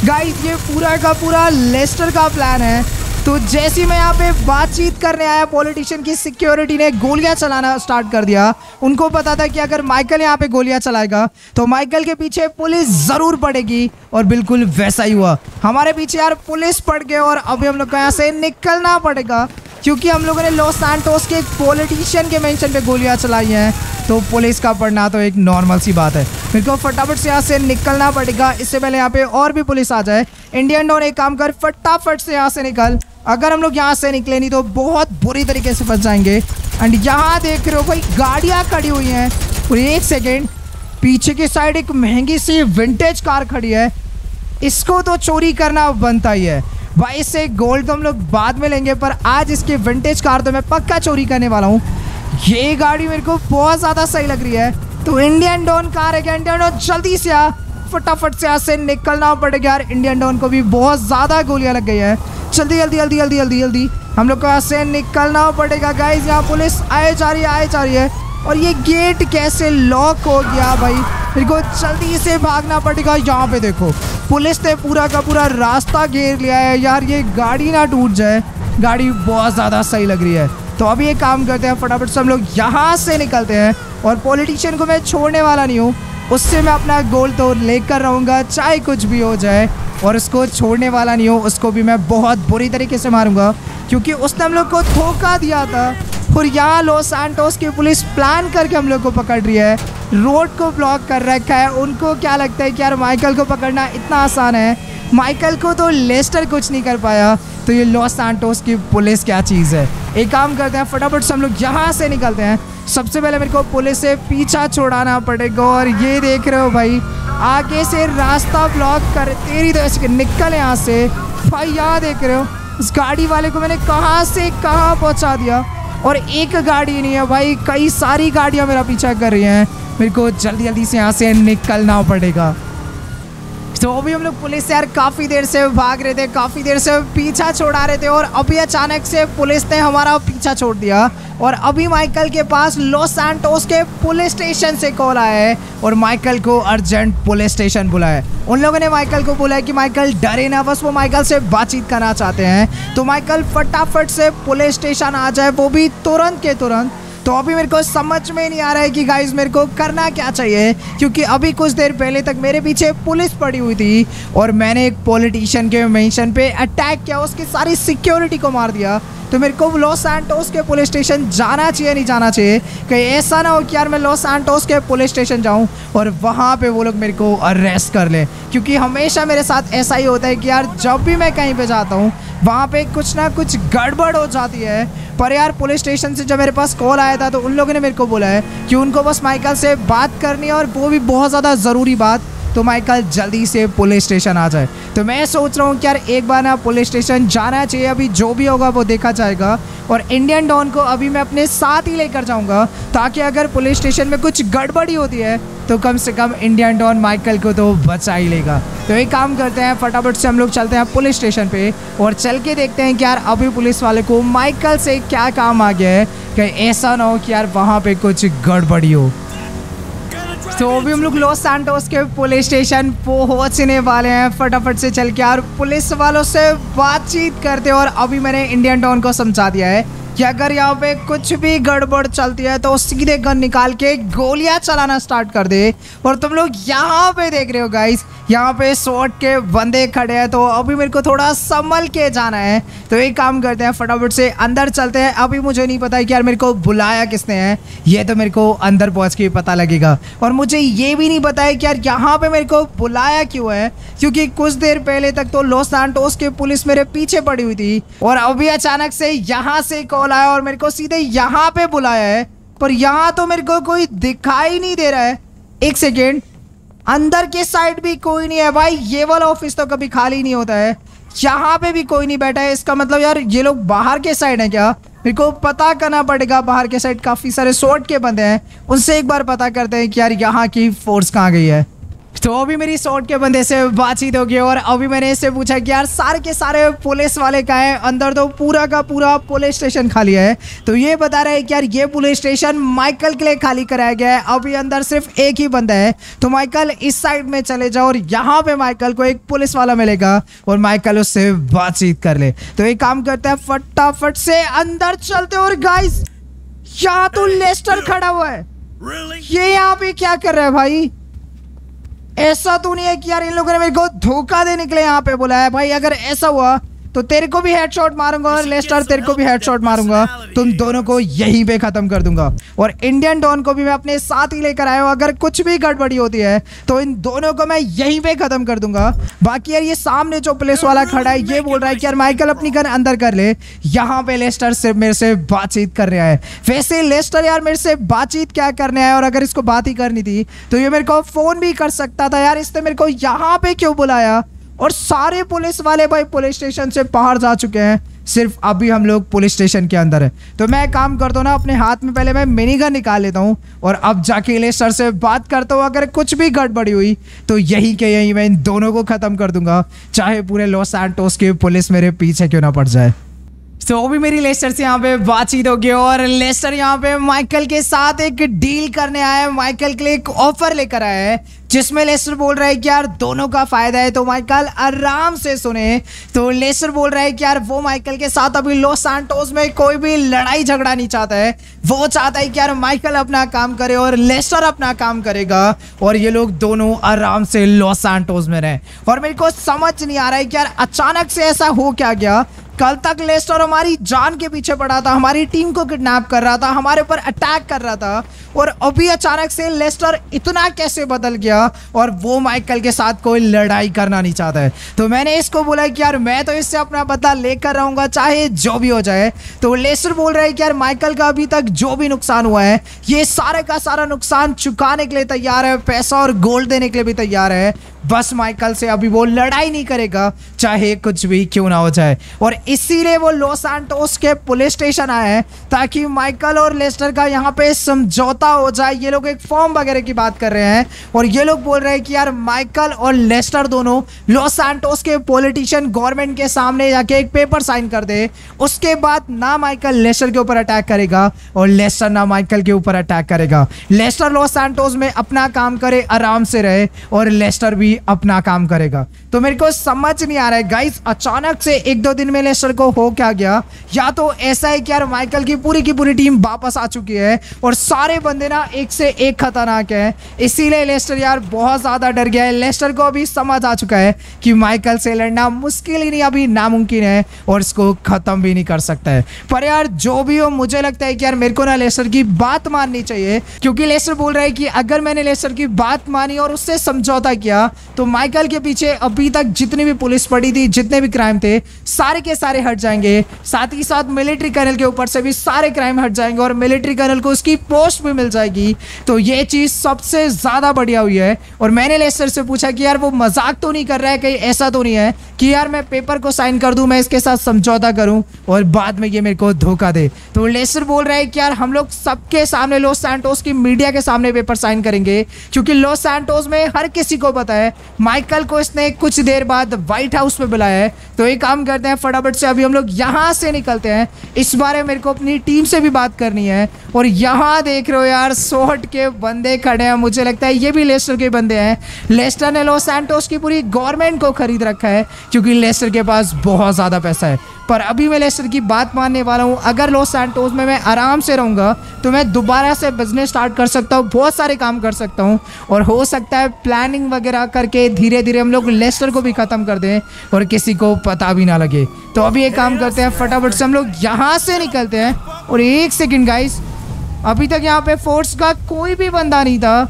गाइस ये पूरा का पूरा लेस्टर का प्लान है। तो जैसे ही मैं यहाँ पे बातचीत करने आया पॉलिटिशियन की सिक्योरिटी ने गोलियाँ चलाना स्टार्ट कर दिया। उनको पता था कि अगर माइकल यहाँ पे गोलियाँ चलाएगा तो माइकल के पीछे पुलिस ज़रूर पड़ेगी। और बिल्कुल वैसा ही हुआ। हमारे पीछे यार पुलिस पड़ गए और अभी हम लोग को यहाँ से निकलना पड़ेगा। क्योंकि हम लोगों ने लॉस सैंटोस के एक पॉलिटिशियन के मेंशन पे गोलियाँ चलाई हैं तो पुलिस का पड़ना तो एक नॉर्मल सी बात है। मेरे को फटाफट से यहाँ से निकलना पड़ेगा। इससे पहले यहाँ पे और भी पुलिस आ जाए। इंडियन डोन एक काम कर, फटाफट से यहाँ से निकल। अगर हम लोग यहाँ से निकले नहीं तो बहुत बुरी तरीके से फंस जाएँगे। एंड यहाँ देख रहे हो भाई, गाड़ियाँ खड़ी हुई हैं। और एक सेकेंड पीछे की साइड एक महँगी सी विंटेज कार खड़ी है। इसको तो चोरी करना बनता ही है। भाई इससे गोल्ड तो हम लोग बाद में लेंगे, पर आज इसके विंटेज कार तो मैं पक्का चोरी करने वाला हूँ। ये गाड़ी मेरे को बहुत ज़्यादा सही लग रही है। तो इंडियन डोन कार है क्या? इंडियन डोन जल्दी से आ। फटाफट से यहाँ से निकलना पड़ेगा यार। इंडियन डॉन को भी बहुत ज़्यादा गोलियाँ लग गई है। जल्दी जल्दी जल्दी जल्दी जल्दी जल्दी। हम लोग को यहाँ से निकलना पड़ेगा गाइज़ यहाँ पुलिस आए जा रही है, आए जा रही है। और ये गेट कैसे लॉक हो गया भाई? मेरे को जल्दी से भागना पड़ेगा। यहाँ पे देखो, पुलिस ने पूरा का पूरा रास्ता घेर लिया है। यार, ये गाड़ी ना टूट जाए। गाड़ी बहुत ज़्यादा सही लग रही है। तो अभी ये काम करते हैं, फटाफट से हम लोग यहाँ से निकलते हैं। और पॉलिटिशियन को मैं छोड़ने वाला नहीं हूँ। उससे मैं अपना गोल तो लेकर रहूँगा, चाहे कुछ भी हो जाए, और उसको छोड़ने वाला नहीं हो, उसको भी मैं बहुत बुरी तरीके से मारूँगा, क्योंकि उसने हम लोग को धोखा दिया था। और यहाँ लो सैंटोस की पुलिस प्लान करके हम लोग को पकड़ रही है। रोड को ब्लॉक कर रखा है, उनको क्या लगता है कि यार माइकल को पकड़ना इतना आसान है? माइकल को तो लेस्टर कुछ नहीं कर पाया। तो ये लॉस सैंटोस की पुलिस क्या चीज़ है? एक काम करते हैं, फटाफट से हम लोग यहाँ से निकलते हैं। सबसे पहले मेरे को पुलिस से पीछा छोड़ाना पड़ेगा और ये देख रहे हो भाई, आगे से रास्ता ब्लॉक कर, तेरी तरह से निकल यहाँ से। भाई, यहाँ देख रहे हो उस गाड़ी वाले को मैंने कहाँ से कहाँ पहुँचा दिया? और एक गाड़ी नहीं है भाई, कई सारी गाड़ियाँ मेरा पीछा कर रही हैं। मेरे को जल्दी जल्दी से यहाँ से निकलना पड़ेगा। तो अभी हम लोग पुलिस से यार काफ़ी देर से भाग रहे थे, काफ़ी देर से पीछा छोड़ा रहे थे और अभी अचानक से पुलिस ने हमारा पीछा छोड़ दिया। और अभी माइकल के पास लॉस सैंटोस के पुलिस स्टेशन से कॉल आया है और माइकल को अर्जेंट पुलिस स्टेशन बुलाया है। उन लोगों ने माइकल को बोला है कि माइकल डरे ना, बस वो माइकल से बातचीत करना चाहते हैं। तो माइकल फटाफट से पुलिस स्टेशन आ जाए, वो भी तुरंत के तुरंत। तो अभी मेरे को समझ में नहीं आ रहा है कि गाइज़ मेरे को करना क्या चाहिए, क्योंकि अभी कुछ देर पहले तक मेरे पीछे पुलिस पड़ी हुई थी और मैंने एक पॉलिटिशियन के मेंशन पे अटैक किया, उसकी सारी सिक्योरिटी को मार दिया। तो मेरे को लॉस सैंटोस के पुलिस स्टेशन जाना चाहिए, नहीं जाना चाहिए। कहीं ऐसा ना हो कि यार मैं लॉस सैंटोस के पुलिस स्टेशन जाऊँ और वहाँ पर वो लोग मेरे को अरेस्ट कर ले। क्योंकि हमेशा मेरे साथ ऐसा ही होता है कि यार जब भी मैं कहीं पर जाता हूँ, वहाँ पे कुछ ना कुछ गड़बड़ हो जाती है। पर यार पुलिस स्टेशन से जब मेरे पास कॉल आया था तो उन लोगों ने मेरे को बोला है कि उनको बस माइकल से बात करनी है और वो भी बहुत ज़्यादा ज़रूरी बात तो माइकल, जल्दी से पुलिस स्टेशन आ जाए। तो मैं सोच रहा हूँ कि यार, एक बार ना पुलिस स्टेशन जाना चाहिए। अभी जो भी होगा, वो देखा जाएगा। और इंडियन डॉन को अभी मैं अपने साथ ही लेकर जाऊँगा, ताकि अगर पुलिस स्टेशन में कुछ गड़बड़ी होती है तो कम से कम इंडियन डॉन माइकल को तो बचा ही लेगा। तो एक काम करते हैं, फटाफट से हम लोग चलते हैं पुलिस स्टेशन पे, और चल के देखते हैं कि यार, अभी पुलिस वाले को माइकल से क्या काम आ गया है कहीं ऐसा ना हो कि यार, वहाँ पे कुछ गड़बड़ी हो। तो अभी हम लोग लॉस सैंटोस के पुलिस स्टेशन पहुँचने वाले हैं फटाफट से चल के। और पुलिस वालों से बातचीत करते और अभी मैंने इंडियन टाउन को समझा दिया है। कि अगर यहाँ पे कुछ भी गड़बड़ चलती है तो सीधे गन निकाल के गोलियाँ चलाना स्टार्ट कर दे। और तुम लोग यहाँ पे देख रहे हो गाइस यहाँ पे शॉट के बंदे खड़े हैं। तो अभी मेरे को थोड़ा संभल के जाना है। तो एक काम करते हैं, फटाफट से अंदर चलते हैं। अभी मुझे नहीं पता कि यार मेरे को बुलाया किसने है। ये तो मेरे को अंदर पहुँच के पता लगेगा। और मुझे ये भी नहीं पता है कि यार यहाँ पे मेरे को बुलाया क्यों है। क्योंकि कुछ देर पहले तक तो लॉस सैंटोस के पुलिस मेरे पीछे पड़ी हुई थी। और अभी अचानक से यहाँ से कॉल आया और मेरे को सीधे यहाँ पे बुलाया है, पर यहाँ तो मेरे को कोई दिखाई नहीं दे रहा है। एक सेकेंड। अंदर के साइड भी कोई नहीं है भाई, ये वाला ऑफ़िस तो कभी खाली नहीं होता है। यहाँ पे भी कोई नहीं बैठा है, इसका मतलब यार ये लोग बाहर के साइड है क्या? मेरे को पता करना पड़ेगा, बाहर के साइड काफ़ी सारे शॉर्ट के बंदे हैं, उनसे एक बार पता करते हैं कि यार यहाँ की फोर्स कहाँ गई है। तो अभी मेरी शॉर्ट के बंदे से बातचीत होगी और अभी मैंने इससे पूछा कि यार सारे के सारे पुलिस वाले का है? अंदर तो पूरा का पूरा पुलिस स्टेशन खाली है। तो ये बता रहे हैं कि यार ये पुलिस स्टेशन माइकल के लिए खाली कराया गया है। अभी अंदर सिर्फ़ एक ही बंदा है। तो माइकल इस साइड में चले जाओ और यहाँ पे माइकल को एक पुलिस वाला मिलेगा और माइकल उससे बातचीत कर ले। तो एक काम करते हैं फटाफट से अंदर चलते और गाइस यहाँ तो लेस्टर खड़ा हुआ है। ये यहाँ पे क्या कर रहा है भाई? ऐसा तो नहीं है कि यार इन लोगों ने मेरे को धोखा देने के लिए यहाँ पे बोला है। भाई, अगर ऐसा हुआ तो तेरे को भी हेडशॉट मारूँगा और लेस्टर तेरे को भी हेडशॉट मारूँगा। तुम दोनों को यहीं पे खत्म कर दूँगा। और इंडियन डॉन को भी मैं अपने साथ ही लेकर आया हूँ। अगर कुछ भी गड़बड़ी होती है तो इन दोनों को मैं यहीं पे खत्म कर दूँगा। बाकी यार ये सामने जो पुलिस वाला खड़ा है ये बोल रहा है कि यार माइकल अपनी गन अंदर कर ले। यहाँ पे लेस्टर से मेरे से बातचीत कर रहा है। वैसे लेस्टर यार मेरे से बातचीत क्या करने आया और अगर इसको बात ही करनी थी तो ये मेरे को फ़ोन भी कर सकता था। यार इसने मेरे को यहाँ पे क्यों बुलाया? और सारे पुलिस वाले भाई पुलिस स्टेशन से बाहर जा चुके हैं। सिर्फ़ अभी हम लोग पुलिस स्टेशन के अंदर है। तो मैं काम करता हूँ ना, अपने हाथ में पहले मैं मिनी गन निकाल लेता हूँ और अब जाके सर से बात करता हूँ, अगर कुछ भी गड़बड़ी हुई तो यही के यही मैं इन दोनों को खत्म कर दूँगा। चाहे पूरे लॉस एंटोस की पुलिस मेरे पीछे क्यों ना पड़ जाए। तो भी मेरी लेस्टर से यहाँ पे बातचीत होगी और लेस्टर यहाँ पे माइकल के साथ एक डील करने आया है। माइकल के लिए एक ऑफ़र लेकर आया है, जिसमें लेस्टर बोल रहा है कि यार, दोनों का फ़ायदा है। तो माइकल आराम से सुने। तो लेस्टर बोल रहा है कि यार, वो माइकल के साथ अभी लॉस सैंटोस में कोई भी लड़ाई झगड़ा नहीं चाहता है। वो चाहता है कि यार माइकल अपना काम करे और लेस्टर अपना काम करेगा और ये लोग दोनों आराम से लॉस सैंटोस में रहे। और मेरे को समझ नहीं आ रहा है कि यार, अचानक से ऐसा हो क्या गया? कल तक लेस्टर हमारी जान के पीछे पड़ा था, हमारी टीम को किडनैप कर रहा था, हमारे ऊपर अटैक कर रहा था, और अभी अचानक से लेस्टर इतना कैसे बदल गया, और वो माइकल के साथ कोई लड़ाई करना नहीं चाहता है। तो मैंने इसको बोला कि यार, मैं तो इससे अपना बदला लेकर रहूँगा चाहे जो भी हो जाए। तो लेस्टर बोल रहा है कि यार, माइकल का अभी तक जो भी नुकसान हुआ है, ये सारे का सारा नुकसान चुकाने के लिए तैयार है, पैसा और गोल्ड देने के लिए भी तैयार है। बस माइकल से अभी वो लड़ाई नहीं करेगा, चाहे कुछ भी क्यों ना हो जाए। और इसीलिए वो लॉस एंटोस के पुलिस स्टेशन आए हैं, ताकि माइकल और लेस्टर का यहाँ पे समझौता हो जाए। ये लोग एक फॉर्म वगैरह की बात कर रहे हैं, और ये लोग बोल रहे हैं कि यार माइकल और लेस्टर दोनों लॉस एंटोस के पॉलिटिशियन गवर्नमेंट के सामने जाके एक पेपर साइन कर दे। उसके बाद ना माइकल लेस्टर के ऊपर अटैक करेगा, और लेस्टर ना माइकल के ऊपर अटैक करेगा। लेस्टर लॉस एंटोस में अपना काम करे, आराम से रहे, और लेस्टर भी अपना काम करेगा। तो मेरे को समझ नहीं आ रहा है। गाइस अचानक से एक दो दिन में लेस्टर को हो क्या गया? या तो ऐसा है कि यार माइकल की पूरी की पूरी टीम वापस आ चुकी है और सारे बंदे ना एक से एक खतरनाक है। इसीलिए लेस्टर यार बहुत ज़्यादा डर गया है। लेस्टर को अभी समझ आ चुका है कि माइकल से लड़ना मुश्किल ही नहीं, अभी नामुमकिन है और इसको खत्म भी नहीं कर सकता है। पर यार, जो भी हो, मुझे लगता है कि यार मेरे को ना लेस्टर की बात माननी चाहिए, क्योंकि लेस्टर बोल रहा है कि अगर मैंने लेस्टर की बात मानी और उससे समझौता किया तो माइकल के पीछे अभी तक जितनी भी पुलिस पड़ी थी, जितने भी क्राइम थे, सारे के सारे हट जाएँगे। साथ ही साथ मिलिट्री कर्नल के ऊपर से भी सारे क्राइम हट जाएँगे और मिलिट्री कर्नल को उसकी पोस्ट भी मिल जाएगी। तो ये चीज़ सबसे ज़्यादा बढ़िया हुई है और मैंने लेस्टर से पूछा कि यार वो मज़ाक तो नहीं कर रहा है, कहीं ऐसा तो नहीं है कि यार मैं पेपर को साइन कर दूँ, मैं इसके साथ समझौता करूँ और बाद में ये मेरे को धोखा दे। तो लेस्टर बोल रहा है कि यार हम लोग सबके सामने लॉस सैंटोस की मीडिया के सामने पेपर साइन करेंगे, क्योंकि लॉस सैंटोस में हर किसी को पता है माइकल को इसने कुछ देर बाद व्हाइट हाउस में बुलाया है। तो एक काम करते हैं, फटाफट से अभी हम लोग यहाँ से निकलते हैं। इस बारे मेरे को अपनी टीम से भी बात करनी है। और यहाँ देख रहे हो यार, सोहट के बंदे खड़े हैं। मुझे लगता है ये भी लेस्टर के बंदे हैं। लेस्टर ने लॉस सैंटोस की पूरी गवर्नमेंट को खरीद रखा है, क्योंकि लेस्टर के पास बहुत ज़्यादा पैसा है। पर अभी मैं लेस्टर की बात मानने वाला हूँ। अगर लॉस सैंटोस में मैं आराम से रहूँगा तो मैं दोबारा से बिज़नेस स्टार्ट कर सकता हूँ, बहुत सारे काम कर सकता हूँ। और हो सकता है प्लानिंग वगैरह करके धीरे धीरे हम लोग लेस्टर को भी ख़त्म कर दें और किसी को पता भी ना लगे। तो अभी एक काम करते हैं, फटाफट से हम लोग यहाँ से निकलते हैं। और एक सेकेंड गाइस अभी तक यहाँ पे फोर्स का कोई भी बंदा नहीं था।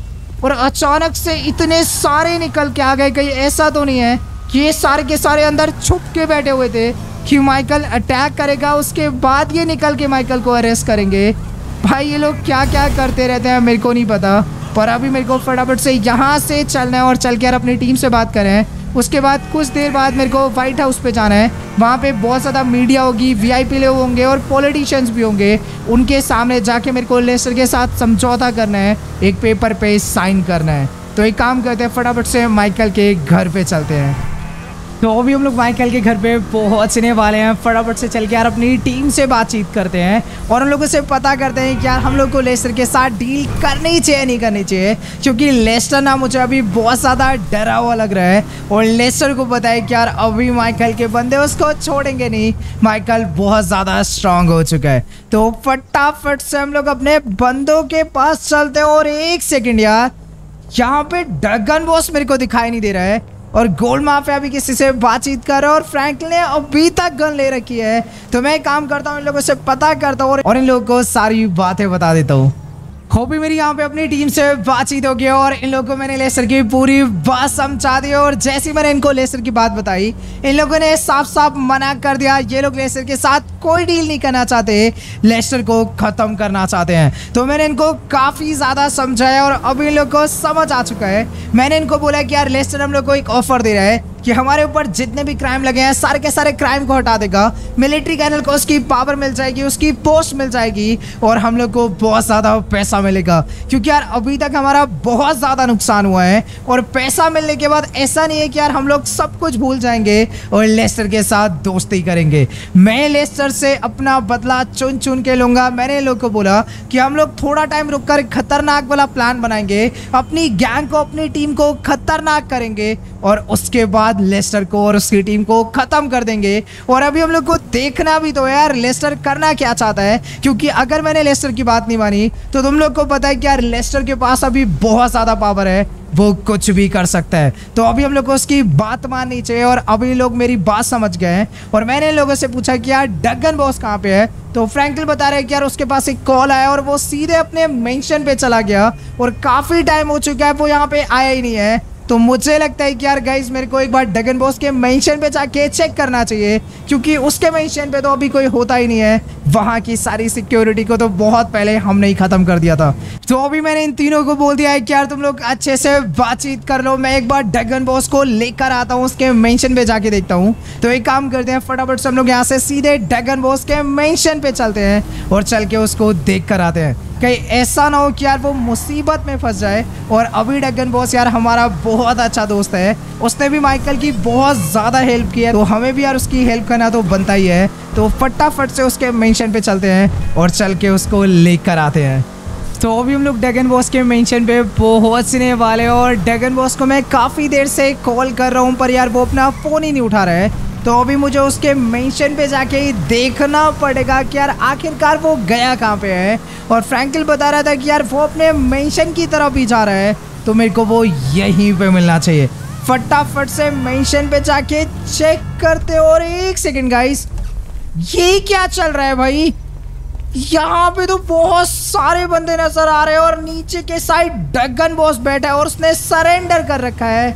और अचानक से इतने सारे निकल के आ गए, कहीं ऐसा तो नहीं है ये सारे के सारे अंदर छुप के बैठे हुए थे कि माइकल अटैक करेगा, उसके बाद ये निकल के माइकल को अरेस्ट करेंगे। भाई, ये लोग क्या क्या करते रहते हैं, मेरे को नहीं पता। पर अभी मेरे को फटाफट से यहाँ से चलना है और चल के यार अपनी टीम से बात करें। उसके बाद कुछ देर बाद मेरे को व्हाइट हाउस पे जाना है। वहाँ पे बहुत ज़्यादा मीडिया होगी वीआईपी लोग होंगे और पॉलिटिशियंस भी होंगे। उनके सामने जाके मेरे को लेस्टर के साथ समझौता करना है, एक पेपर पे साइन करना है। तो एक काम करते हैं, फटाफट से माइकल के घर पे चलते हैं। तो अभी हम लोग माइकल के घर पे पहुँचने वाले हैं, फटाफट से चल के यार अपनी टीम से बातचीत करते हैं और उन लोगों से पता करते हैं कि यार हम लोग को लेस्टर के साथ डील करनी चाहिए, नहीं करनी चाहिए, क्योंकि लेस्टर ना मुझे अभी बहुत ज़्यादा डरा हुआ लग रहा है और लेस्टर को पता है कि यार अभी माइकल के बंदे उसको छोड़ेंगे नहीं। माइकल बहुत ज़्यादा स्ट्रांग हो चुका है। तो फटाफट से हम लोग अपने बंदों के पास चलते हैं और एक सेकेंड यार, यहाँ पे डगन बॉस मेरे को दिखाई नहीं दे रहा है। और गोल्ड माफिया भी किसी से बातचीत कर रहे और फ्रैंक ने अभी तक गन ले रखी है। तो मैं काम करता हूँ, इन लोगों से पता करता हूँ और इन लोगों को सारी बातें बता देता हूँ। हो भी मेरी यहाँ पे अपनी टीम से बातचीत हो गई और इन लोगों को मैंने लेसर की पूरी बात समझा दी और जैसे ही मैंने इनको लेसर की बात बताई, इन लोगों ने साफ़ साफ़ मना कर दिया। ये लोग लेसर के साथ कोई डील नहीं करना चाहते। लेस्टर को ख़त्म करना चाहते हैं। तो मैंने इनको काफ़ी ज़्यादा समझाया और अब इन लोग को समझ आ चुका है। मैंने इनको बोला कि यार लेस्टर हम लोग को एक ऑफ़र दे रहा है। कि हमारे ऊपर जितने भी क्राइम लगे हैं, सारे के सारे क्राइम को हटा देगा। मिलिट्री कैनल को उसकी पावर मिल जाएगी, उसकी पोस्ट मिल जाएगी और हम लोग को बहुत ज़्यादा पैसा मिलेगा। क्योंकि यार, अभी तक हमारा बहुत ज़्यादा नुकसान हुआ है और पैसा मिलने के बाद ऐसा नहीं है कि यार, हम लोग सब कुछ भूल जाएँगे और लेस्टर के साथ दोस्ती करेंगे। मैं लेस्टर से अपना बदला चुन चुन के लूँगा। मैंने लोग को बोला कि हम लोग थोड़ा टाइम रुक कर खतरनाक वाला प्लान बनाएँगे। अपनी गैंग को, अपनी टीम को खतरनाक करेंगे और उसके बाद लेस्टर को और उसकी टीम को खत्म कर देंगे। और अभी हम लोग को देखना भी तो यार, लेस्टर करना क्या चाहता है? क्योंकि अगर मैंने लेस्टर की बात नहीं मानी तो तुम लोग को पता है कि यार, लेस्टर के पास अभी बहुत ज़्यादा पावर है। वो कुछ भी कर सकता है। तो अभी हम लोग को उसकी बात माननी चाहिए और अभी लोग मेरी बात समझ गए हैं। और मैंने लोगों से पूछा कि यार डगन बॉस कहाँ पे है? तो फ्रैंकल बता रहे हैं कि यार, उसके पास एक कॉल आया और वो सीधे अपने मेंशन पे चला गया। और काफ़ी टाइम हो चुका है, वो यहाँ पे आया ही नहीं है। तो मुझे लगता है कि यार गाइज़ मेरे को एक बार डगन बॉस के मेंशन पे जाके चेक करना चाहिए, क्योंकि उसके मेंशन पे तो अभी कोई होता ही नहीं है। वहाँ की सारी सिक्योरिटी को तो बहुत पहले हमने ही खत्म कर दिया था। तो अभी मैंने इन तीनों को बोल दिया है कि यार तुम लोग अच्छे से बातचीत कर लो। मैं एक बार डगन बॉस को लेकर आता हूँ, उसके मेंशन पे जाके देखता हूँ। तो एक काम करते हैं, फटाफट से हम लोग यहाँ से सीधे डगन बॉस के मेंशन पे चलते हैं और चल के उसको देख आते हैं। कहीं ऐसा ना हो कि यार वो मुसीबत में फंस जाए। और अभी डगन बॉस यार हमारा बहुत अच्छा दोस्त है। उसने भी माइकल की बहुत ज़्यादा हेल्प की है। तो हमें भी यार उसकी हेल्प करना तो बनता ही है। तो फटाफट से उसके मेंशन पे चलते हैं और चल के उसको लेकर आते हैं। तो अभी हम लोग डगन बॉस के मेंशन पे पहुँचने वाले और डगन बॉस को मैं काफ़ी देर से कॉल कर रहा हूँ, पर यार वो अपना फ़ोन ही नहीं उठा रहा है। तो अभी मुझे उसके मेंशन पे जाके ही देखना पड़ेगा कि यार आखिरकार वो गया कहाँ पे है। और फ्रैंकल बता रहा था कि यार वो अपने मेंशन की तरफ़ ही जा रहा है तो मेरे को वो यहीं पे मिलना चाहिए। फटाफट से मेंशन पे जाके चेक करते और एक सेकंड गाइस ये क्या चल रहा है भाई? यहाँ पे तो बहुत सारे बंदे नज़र आ रहे हैं और नीचे के साइड डगन बॉस बैठा है और उसने सरेंडर कर रखा है।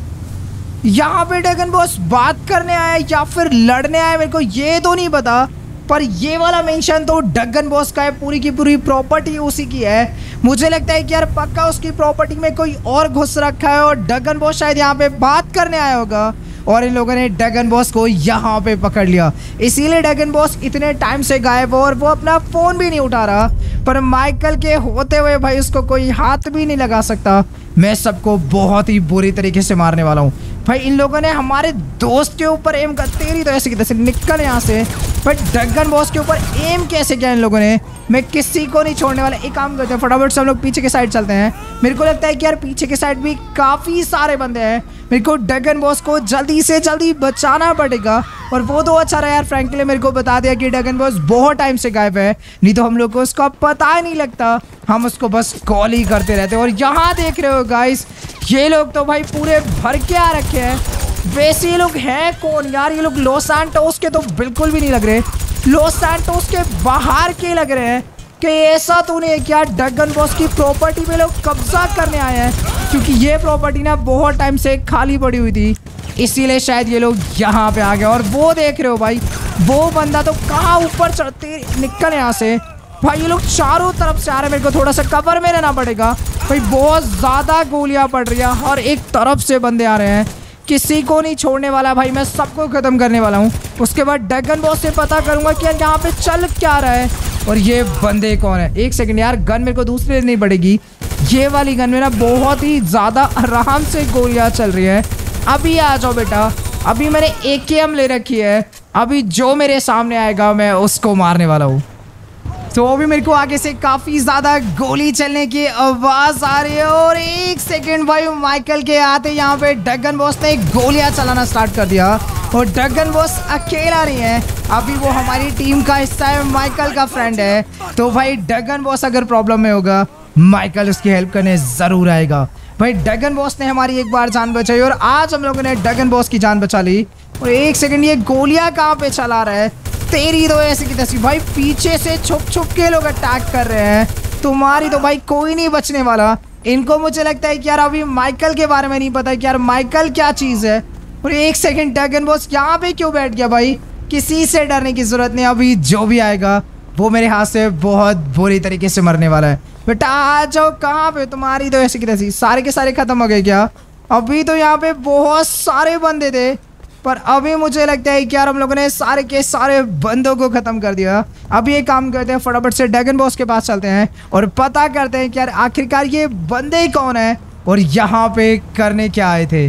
यहाँ पे डगन बॉस बात करने आया या फिर लड़ने आया, मेरे को ये तो नहीं पता, पर ये वाला मेंशन तो डगन बॉस का है, पूरी की पूरी प्रॉपर्टी उसी की है। मुझे लगता है कि यार पक्का उसकी प्रॉपर्टी में कोई और घुस रखा है और डगन बॉस शायद यहाँ पे बात करने आया होगा, और इन लोगों ने डगन बॉस को यहाँ पे पकड़ लिया। इसीलिए डगन बॉस इतने टाइम से गायब हो और वो अपना फ़ोन भी नहीं उठा रहा, पर माइकल के होते हुए भाई उसको कोई हाथ भी नहीं लगा सकता। मैं सबको बहुत ही बुरी तरीके से मारने वाला हूँ। भाई, इन लोगों ने हमारे दोस्त के ऊपर एम कर तेरी तो ऐसे की तरह से निकल यहाँ से। भाई डगन बॉस के ऊपर एम कैसे किया इन लोगों ने? मैं किसी को नहीं छोड़ने वाला। एक काम करते हैं, फटाफट से हम लोग पीछे के साइड चलते हैं। मेरे को लगता है कि यार पीछे के साइड भी काफ़ी सारे बंदे हैं। मेरे को डगन बॉस को जल्दी से जल्दी बचाना पड़ेगा। और वो तो अच्छा रहा यार फ्रैंकली मेरे को बता दिया कि डगन बॉस बहुत टाइम से गायब है। नहीं तो हम लोग को उसका पता ही नहीं लगता। हम उसको बस कॉल ही करते रहते और यहाँ देख रहे हो गाइस ये लोग तो भाई पूरे भर के आ रखे हैं। वैसे ये लोग हैं कौन यार? ये लोग लॉस एंटोस के तो बिल्कुल भी नहीं लग रहे। लॉस एंटोस के बाहर के लग रहे हैं कि ऐसा तो नहीं है क्या डगन बॉस की प्रॉपर्टी पे लोग कब्जा करने आए हैं, क्योंकि ये प्रॉपर्टी ना बहुत टाइम से खाली पड़ी हुई थी। इसीलिए शायद ये लोग यहाँ पे आ गए और वो देख रहे हो भाई, वो बंदा तो कहाँ ऊपर चढ़ते निकल यहाँ से। भाई ये लोग चारों तरफ़ से आ रहे हैं, मेरे को थोड़ा सा कवर में रहना पड़ेगा। भाई बहुत ज़्यादा गोलियाँ पड़ रही है, हर एक तरफ़ से बंदे आ रहे हैं। किसी को नहीं छोड़ने वाला भाई, मैं सबको ख़त्म करने वाला हूँ। उसके बाद डगन बॉस से पता करूँगा कि यार यहाँ पे चल क्या रहा है। और ये बंदे कौन है? एक सेकंड यार गन मेरे को दूसरी नहीं पड़ेगी। ये वाली गन में ना बहुत ही ज़्यादा आराम से गोलियाँ चल रही है। अभी आ जाओ बेटा। अभी मैंने एक ले रखी है। अभी जो मेरे सामने आएगा, मैं उसको मारने वाला हूँ। तो अभी मेरे को आगे से काफ़ी ज़्यादा गोली चलने की आवाज़ आ रही है और एक सेकंड भाई माइकल के आते यहाँ पे डगन बॉस ने गोलियाँ चलाना स्टार्ट कर दिया और डगन बॉस अकेला नहीं है। अभी वो हमारी टीम का हिस्सा है, माइकल का फ्रेंड है। तो भाई डगन बॉस अगर प्रॉब्लम में होगा, माइकल उसकी हेल्प करने ज़रूर आएगा। भाई डगन बॉस ने हमारी एक बार जान बचाई और आज हम लोगों ने डगन बॉस की जान बचा ली। और एक सेकंड, ये गोलियाँ कहाँ पे चला रहा है? तेरी तो ऐसी की तस्वीर भाई, पीछे से छुप छुप के लोग अटैक कर रहे हैं। तुम्हारी तो भाई कोई नहीं बचने वाला। इनको मुझे लगता है कि यार अभी माइकल के बारे में नहीं पता कि यार माइकल क्या चीज़ है। और एक सेकंड डैगन बॉस यहाँ पे क्यों बैठ गया भाई? किसी से डरने की ज़रूरत नहीं, अभी जो भी आएगा, वो मेरे हाथ से बहुत बुरी तरीके से मरने वाला है। बेटा, आ जाओ, कहाँ पे? तुम्हारी तो ऐसी की तैसी सारे के सारे खत्म हो गए क्या? अभी तो यहाँ पे बहुत सारे बंदे थे। पर अभी मुझे लगता है कि यार हम लोगों ने सारे के सारे बंदों को खत्म कर दिया। अभी ये काम करते हैं, फटाफट से डैगन बॉस के पास चलते हैं और पता करते हैं कि यार आखिरकार ये बंदे कौन है और यहाँ पे करने क्या आए थे।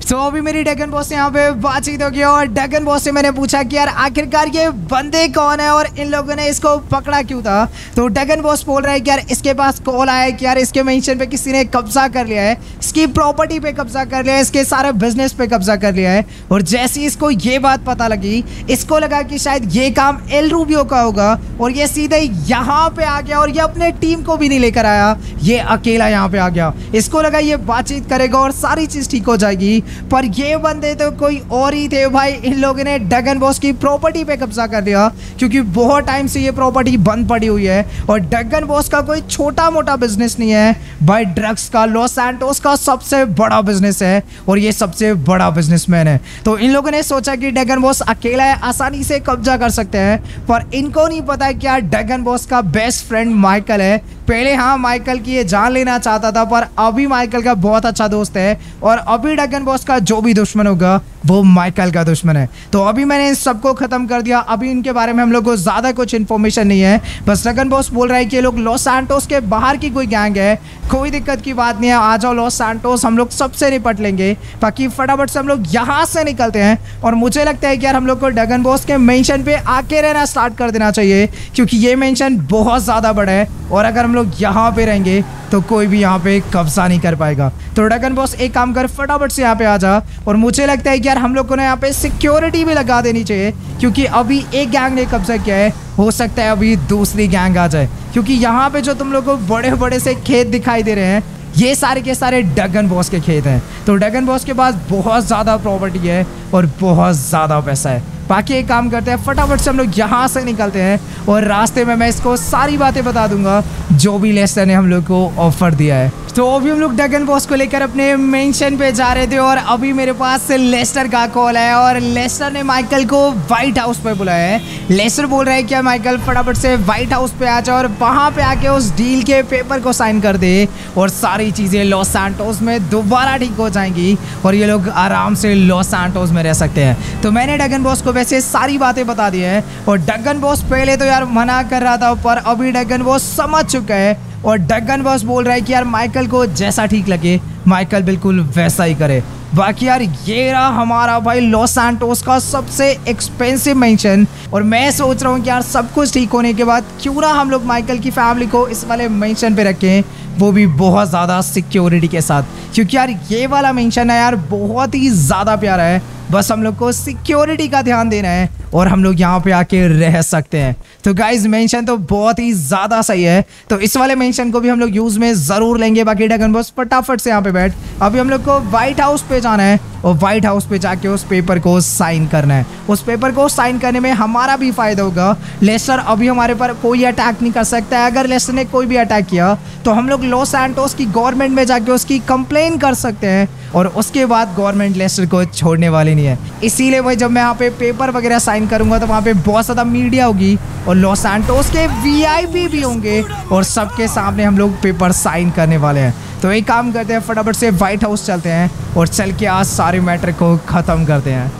तो अभी मेरी डैगन बॉस से यहाँ पे बातचीत होगी और डैगन बॉस से मैंने पूछा कि यार, आखिरकार ये बंदे कौन है और इन लोगों ने इसको पकड़ा क्यों था? तो डैगन बॉस बोल रहा है कि यार, इसके पास कॉल आया है कि यार, इसके मेंशन पे किसी ने कब्जा कर लिया है। इसकी प्रॉपर्टी पे कब्जा कर लिया है, इसके सारे बिज़नेस पे कब्जा कर लिया है। और जैसे ही इसको ये बात पता लगी, इसको लगा कि शायद ये काम एल रूबियो का होगा और ये सीधे यहाँ पे आ गया और ये अपने टीम को भी नहीं लेकर आया। ये अकेला यहाँ पे आ गया। इसको लगा ये बातचीत करेगा और सारी चीज़ ठीक हो जाएगी। पर ये बंदे तो कोई और ही थे भाई। इन लोगों ने डगन बॉस की प्रॉपर्टी पे कब्जा कर लिया क्योंकि बहुत टाइम से ये प्रॉपर्टी बंद पड़ी हुई है और डगन बॉस का कोई छोटा मोटा बिज़नेस नहीं है। भाई ड्रग्स का लॉस सैंटोस का सबसे बड़ा बिज़नेस है और ये सबसे बड़ा बिजनेसमैन है। तो इन लोगों ने सोचा कि डगन बॉस अकेला है, आसानी से कब्जा कर सकते हैं, पर इनको नहीं पता क्या डगन बॉस का बेस्ट फ्रेंड माइकल है पहले हाँ माइकल की ये जान लेना चाहता था, पर अभी माइकल का बहुत अच्छा दोस्त है और अभी डगन बॉस का जो भी दुश्मन होगा वो माइकल का दुश्मन है। तो अभी मैंने इन सबको खत्म कर दिया। अभी इनके बारे में हम लोग को ज़्यादा कुछ इन्फॉर्मेशन नहीं है। बस डगन बॉस बोल रहा है कि ये लोग लॉस सैंटोस के बाहर की कोई गैंग है। कोई दिक्कत की बात नहीं है। आ जाओ लॉस सैंटोस हम लोग सबसे निपट लेंगे। बाकी फटाफट से हम लोग यहाँ से निकलते हैं। और मुझे लगता है कि यार हम लोग को डगन बॉस के मेंशन पे आके रहना स्टार्ट कर देना चाहिए। क्योंकि ये मेंशन बहुत ज़्यादा बड़ा है। और अगर हम लोग यहाँ पे रहेंगे तो कोई भी यहाँ पे कब्जा नहीं कर पाएगा। तो डगन बॉस एक काम कर, फटाफट से यहाँ पे आ जा। और मुझे लगता है कि यार, हम लोग को ना यहाँ पे सिक्योरिटी भी लगा देनी चाहिए, क्योंकि अभी एक गैंग ने कब्जा किया है। हो सकता है अभी दूसरी गैंग आ जाए। क्योंकि यहाँ पे जो तुम लोग को बड़े बड़े से खेत दिखाई दे रहे हैं, ये सारे के सारे डगन बॉस के खेत हैं। तो डगन बॉस के पास बहुत ज़्यादा प्रॉपर्टी है और बहुत ज़्यादा पैसा है। बाकी एक काम करते हैं, फटाफट से हम लोग यहाँ से निकलते हैं और रास्ते में मैं इसको सारी बातें बता दूँगा, जो भी लेस्टर ने हम लोग को ऑफ़र दिया है। तो अभी हम लोग डगन बॉस को लेकर अपने मेंशन पे जा रहे थे और अभी मेरे पास से लेस्टर का कॉल है और लेस्टर ने माइकल को व्हाइट हाउस पे बुलाया है। लेस्टर बोल रहा है क्या माइकल फटाफट से व्हाइट हाउस पे आ जाओ और वहाँ पे आके उस डील के पेपर को साइन कर दे और सारी चीज़ें लॉस सैंटोस में दोबारा ठीक हो जाएँगी और ये लोग आराम से लॉस सैंटोस में रह सकते हैं। तो मैंने डगन बॉस को वैसे सारी बातें बता दी है। और डगन बॉस पहले तो यार मना कर रहा था, पर अभी डगन बॉस समझ चुका है। और डगन बॉस बोल रहा है कि यार माइकल को जैसा ठीक लगे माइकल बिल्कुल वैसा ही करे। बाकी यार ये रहा हमारा भाई लॉस सैंटोस का सबसे एक्सपेंसिव मेंशन और मैं सोच रहा हूँ कि यार सब कुछ ठीक होने के बाद क्यों ना हम लोग माइकल की फैमिली को इस वाले मेंशन पे रखें, वो भी बहुत ज़्यादा सिक्योरिटी के साथ। क्योंकि यार ये वाला मेंशन है यार, बहुत ही ज़्यादा प्यारा है। बस हम लोग को सिक्योरिटी का ध्यान देना है और हम लोग यहाँ पे आके रह सकते हैं। तो गाइज़ मेंशन तो बहुत ही ज़्यादा सही है। तो इस वाले मेंशन को भी हम लोग यूज़ में ज़रूर लेंगे। बाकी डगन बॉस फटाफट से यहाँ पे बैठ। अभी हम लोग को व्हाइट हाउस पे जाना है। और व्हाइट हाउस पे जाके उस पेपर को साइन करना है। उस पेपर को साइन करने में हमारा भी फ़ायदा होगा। लेस्टर अभी हमारे पर कोई अटैक नहीं कर सकता है। अगर लेस्टर ने कोई भी अटैक किया तो हम लोग लॉस एंटोस की गवर्नमेंट में जाके उसकी कंप्लेन कर सकते हैं। और उसके बाद गवर्नमेंट लेस्टर को छोड़ने वाली नहीं है। इसीलिए भाई जब मैं यहाँ पे पेपर वगैरह साइन करूँगा तो वहाँ पे बहुत ज़्यादा मीडिया होगी और लॉस एंटोस के वीआईपी भी होंगे और सबके सामने हम लोग पेपर साइन करने वाले हैं। तो एक काम करते हैं, फटाफट से वाइट हाउस चलते हैं और चल के आज सारे मैटर को ख़त्म करते हैं।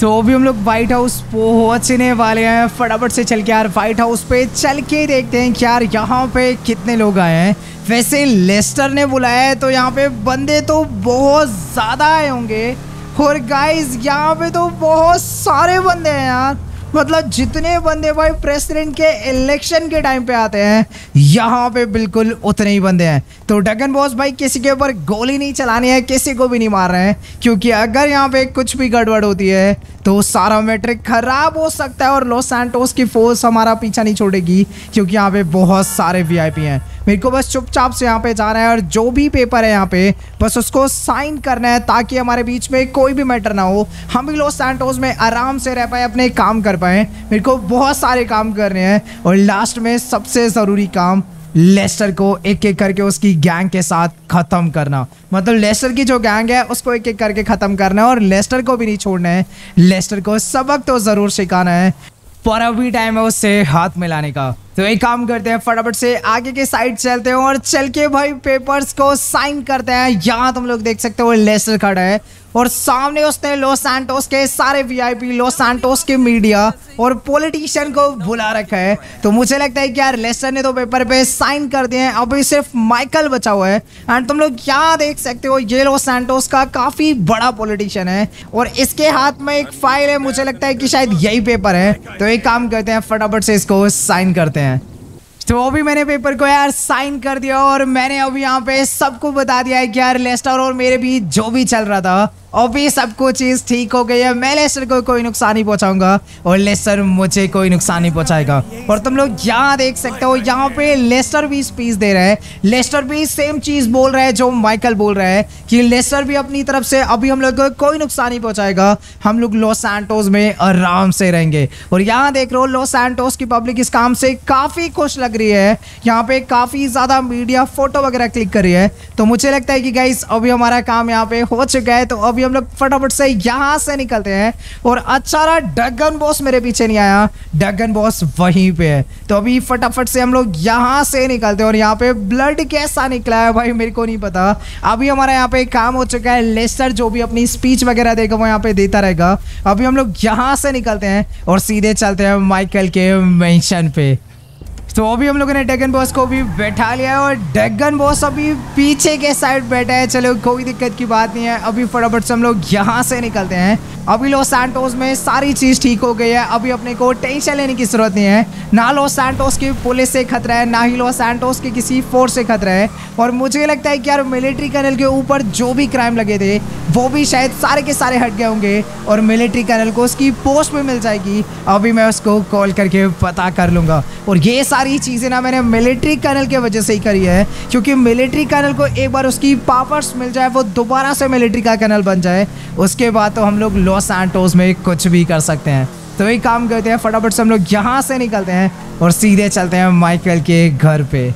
तो अभी हम लोग व्हाइट हाउस पहुँचने वाले हैं। फटाफट से चल के यार व्हाइट हाउस पे चल के देखते हैं कि यार यहाँ पे कितने लोग आए हैं। वैसे लेस्टर ने बुलाया है तो यहाँ पे बंदे तो बहुत ज़्यादा आए होंगे। और गाइस यहाँ पे तो बहुत सारे बंदे हैं यार। मतलब जितने बंदे भाई प्रेसिडेंट के इलेक्शन के टाइम पे आते हैं, यहाँ पे बिल्कुल उतने ही बंदे हैं। तो डगन बॉस भाई किसी के ऊपर गोली नहीं चलानी है, किसी को भी नहीं मार रहे हैं, क्योंकि अगर यहाँ पे कुछ भी गड़बड़ होती है तो सारा मेट्रिक खराब हो सकता है और लॉस की फोर्स हमारा पीछा नहीं छोड़ेगी, क्योंकि यहाँ पे बहुत सारे वीआईपी हैं। मेरे को बस चुपचाप से यहाँ पे जाना है और जो भी पेपर है यहाँ पे, बस उसको साइन करना है ताकि हमारे बीच में कोई भी मैटर ना हो। हम भी लॉस सैंटोस में आराम से रह पाए, अपने काम कर पाए। मेरे को बहुत सारे काम करने हैं और लास्ट में सबसे ज़रूरी काम लेस्टर को एक एक करके उसकी गैंग के साथ खत्म करना। मतलब लेस्टर की जो गैंग है, उसको एक एक करके खत्म करना है और लेस्टर को भी नहीं छोड़ना है। लेस्टर को सबक तो ज़रूर सिखाना है। पर अभी टाइम है उससे हाथ मिलाने का। तो एक काम करते हैं, फटाफट से आगे के साइड चलते हैं और चल के भाई पेपर्स को साइन करते हैं। यहाँ तुम लोग देख सकते हो लेसर खड़ा है। और सामने उसने लॉस सैंटोस के सारे वीआईपी लॉस सैंटोस के मीडिया और पॉलिटिशियन को बुला रखा है। तो मुझे लगता है कि यार, लेस्टर ने तो पेपर पे साइन कर दिए हैं। अभी सिर्फ़ माइकल बचा हुआ है। एंड तुम लोग क्या देख सकते हो, ये लॉस सैंटोस का काफ़ी बड़ा पॉलिटिशियन है। और इसके हाथ में एक फ़ाइल है, मुझे लगता है कि शायद यही पेपर है। तो एक काम करते हैं, फटाफट से इसको साइन करते हैं। तो वो भी मैंने पेपर को यार साइन कर दिया और मैंने अब यहाँ पे सबको बता दिया है कि यार लेस्टर और मेरे बीच जो भी चल रहा था अभी सब कुछ चीज़ ठीक हो गई है। मैं लेस्टर को कोई नुकसान नहीं पहुंचाऊँगा और लेस्टर मुझे कोई नुकसान नहीं पहुंचाएगा। और तुम लोग यहाँ देख सकते हो, यहाँ पे लेस्टर भी स्पीच दे रहे हैं। लेस्टर भी सेम चीज़ बोल रहा है जो माइकल बोल रहा है कि लेस्टर भी अपनी तरफ़ से अभी हम लोग को कोई नुकसान नहीं पहुंचाएगा। हम लोग लॉस सैंटोस में आराम से रहेंगे। और यहाँ देख रहे हो लॉस सैंटोस की पब्लिक इस काम से काफ़ी खुश लग रही है। यहाँ पे काफ़ी ज़्यादा मीडिया फ़ोटो वगैरह क्लिक कर रही है। तो मुझे लगता है कि गाइस अभी हमारा काम यहाँ पे हो चुका है। तो अभी हम लोग फटाफट से यहाँ से निकलते हैं और अच्छा रहा डगन बॉस मेरे पीछे नहीं आया। डगन बॉस वहीं पे है। तो अभी फटाफट से हम लोग यहाँ से निकलते हैं और यहाँ पे ब्लड कैसा निकला है भाई मेरे को नहीं पता। अभी हमारा यहाँ पे काम हो चुका है। लेस्टर जो भी अपनी स्पीच वगैरह देगा वो यहाँ पे देता रहेगा। अभी हम लोग यहाँ से निकलते हैं और सीधे चलते हैं माइकल के मेंशन पे। तो अभी हम लोगों ने डेगन बॉस को भी बैठा लिया है और डेगन बॉस अभी पीछे के साइड बैठा है। चलो, कोई दिक्कत की बात नहीं है। अभी फटाफट से हम लोग यहाँ से निकलते हैं। अभी लॉस सैंटोस में सारी चीज़ ठीक हो गई है। अभी अपने को टेंशन लेने की ज़रूरत नहीं है। ना लॉस सैंटोस की पुलिस से खतरा है, ना ही लॉस सैंटोस के किसी फोर्स से खतरा है। और मुझे लगता है कि यार मिलिट्री कर्नल के ऊपर जो भी क्राइम लगे थे, वो भी शायद सारे के सारे हट गए होंगे और मिलिट्री कर्नल को उसकी पोस्ट भी मिल जाएगी। अभी मैं उसको कॉल करके पता कर लूँगा। और ये सारी चीज़ें ना मैंने मिलिट्री कर्नल के वजह से ही करी है, क्योंकि मिलिट्री कर्नल को एक बार उसकी पावर्स मिल जाए, वो दोबारा से मिलिट्री का कर्नल बन जाए, उसके बाद तो हम लोग लॉस एंटोस में कुछ भी कर सकते हैं। तो एक काम करते हैं, फटाफट से हम लोग यहाँ से निकलते हैं और सीधे चलते हैं माइकल के घर पे।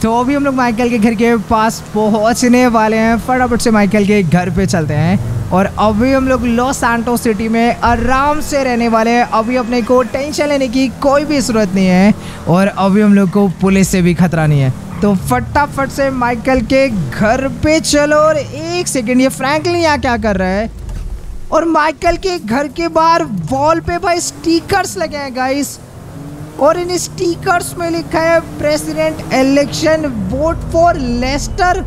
तो अभी हम लोग माइकल के घर के पास पहुँचने वाले हैं। फटाफट से माइकल के घर पे चलते हैं। और अभी हम लोग लॉस सैंटो सिटी में आराम से रहने वाले हैं। अभी अपने को टेंशन लेने की कोई भी ज़रूरत नहीं है। और अभी हम लोग को पुलिस से भी खतरा नहीं है। तो फटाफट से माइकल के घर पे चलो और एक सेकेंड, ये फ्रैंकलिन यहाँ क्या कर रहा है? और माइकल के घर के बाहर वॉल पे भाई स्टिकर्स लगे हैं गाइस और इन स्टिकर्स में लिखा है, president election, vote for Lester.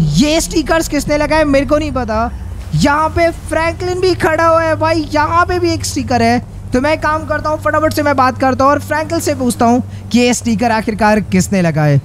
ये स्टिकर्स किसने लगाए, मेरे को नहीं पता। यहाँ पे फ्रैंकलिन भी खड़ा हुआ है भाई, यहाँ पे भी एक स्टिकर है। तो मैं काम करता हूँ, फटाफट से मैं बात करता हूँ और फ्रैंकल से पूछता हूँ कि ये स्टिकर आखिरकार किसने लगाए।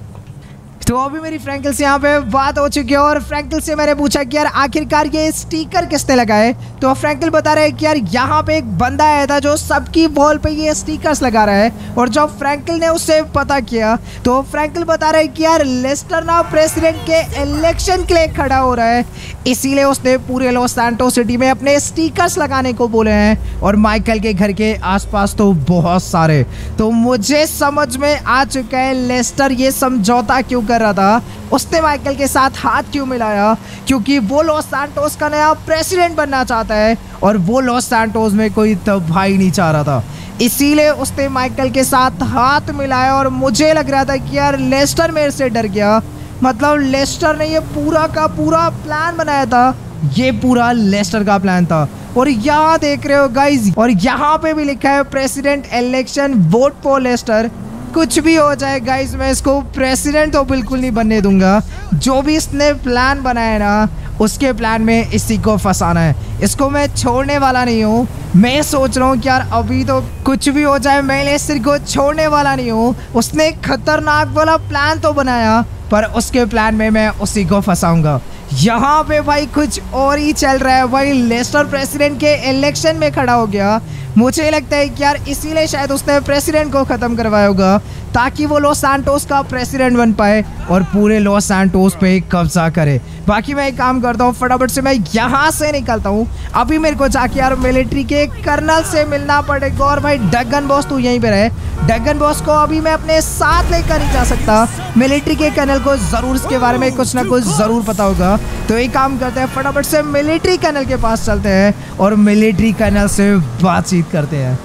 तो अभी मेरी फ्रैंकल से यहाँ पे बात हो चुकी है और फ्रैंकल से मैंने पूछा कि यार आखिरकार ये स्टिकर किसने लगाए? तो फ्रैंकल बता रहे हैं कि यार यहाँ पे एक बंदा आया था जो सबकी वॉल पे ये स्टिकर्स लगा रहा है और जब फ्रैंकल ने उससे पता किया तो फ्रैंकल बता रहे हैं कि यार लेस्टर ना प्रेसिडेंट के इलेक्शन के लिए खड़ा हो रहा है। इसीलिए उसने पूरे लॉस सैंटो सिटी में अपने स्टिकर्स लगाने को बोले हैं और माइकल के घर के आसपास तो बहुत सारे। तो मुझे समझ में आ चुका है लेस्टर ये समझौता क्यों कर रहा था। उसने माइकल के साथ हाथ क्यों मिलाया? क्योंकि वो लॉस सैंटोस का नया प्रेसिडेंट बनना चाहता है और वो लॉस सैंटोस में कोई तबाही नहीं चाह रहा था। इसीलिए उसने माइकल के साथ हाथ मिलाया और मुझे लग रहा था कि यार लेस्टर मेरे से डर गया। मतलब लेस्टर ने ये पूरा का पूरा प्लान बनाया था। ये पूरा लेस्टर का प्लान था। और यहाँ देख रहे हो गाइज़ और यहाँ पे भी लिखा है president election vote for Lester. कुछ भी हो जाए गाइज़ मैं इसको प्रेसिडेंट तो बिल्कुल नहीं बनने दूँगा। जो भी इसने प्लान बनाया ना, उसके प्लान में इसी को फंसाना है। इसको मैं छोड़ने वाला नहीं हूँ। मैं सोच रहा हूँ कि यार अभी तो कुछ भी हो जाए, मैं लेस्टर को छोड़ने वाला नहीं हूँ। उसने खतरनाक वाला प्लान तो बनाया, पर उसके प्लान में मैं उसी को फंसाऊँगा। यहाँ पे भाई कुछ और ही चल रहा है। भाई लेस्टर प्रेसिडेंट के इलेक्शन में खड़ा हो गया। मुझे लगता है कि यार इसीलिए शायद उसने प्रेसिडेंट को ख़त्म करवाया होगा। ताकि वो लॉस सैंटोस का प्रेसिडेंट बन पाए और पूरे लॉस सैंटोस पे कब्जा करे। बाकी मैं एक काम करता हूँ, फटाफट से मैं यहाँ से निकलता हूँ। अभी मेरे को जाके यार मिलिट्री के कर्नल से मिलना पड़ेगा और भाई डगन बॉस तू यहीं पे रहे। डगन बॉस को अभी मैं अपने साथ लेकर नहीं जा सकता। मिलिट्री के कर्नल को ज़रूर इसके बारे में कुछ ना कुछ ज़रूर पता होगा। तो एक काम करते हैं, फटाफट से मिलिट्री कर्नल के पास चलते हैं और मिलिट्री कर्नल से बातचीत करते हैं।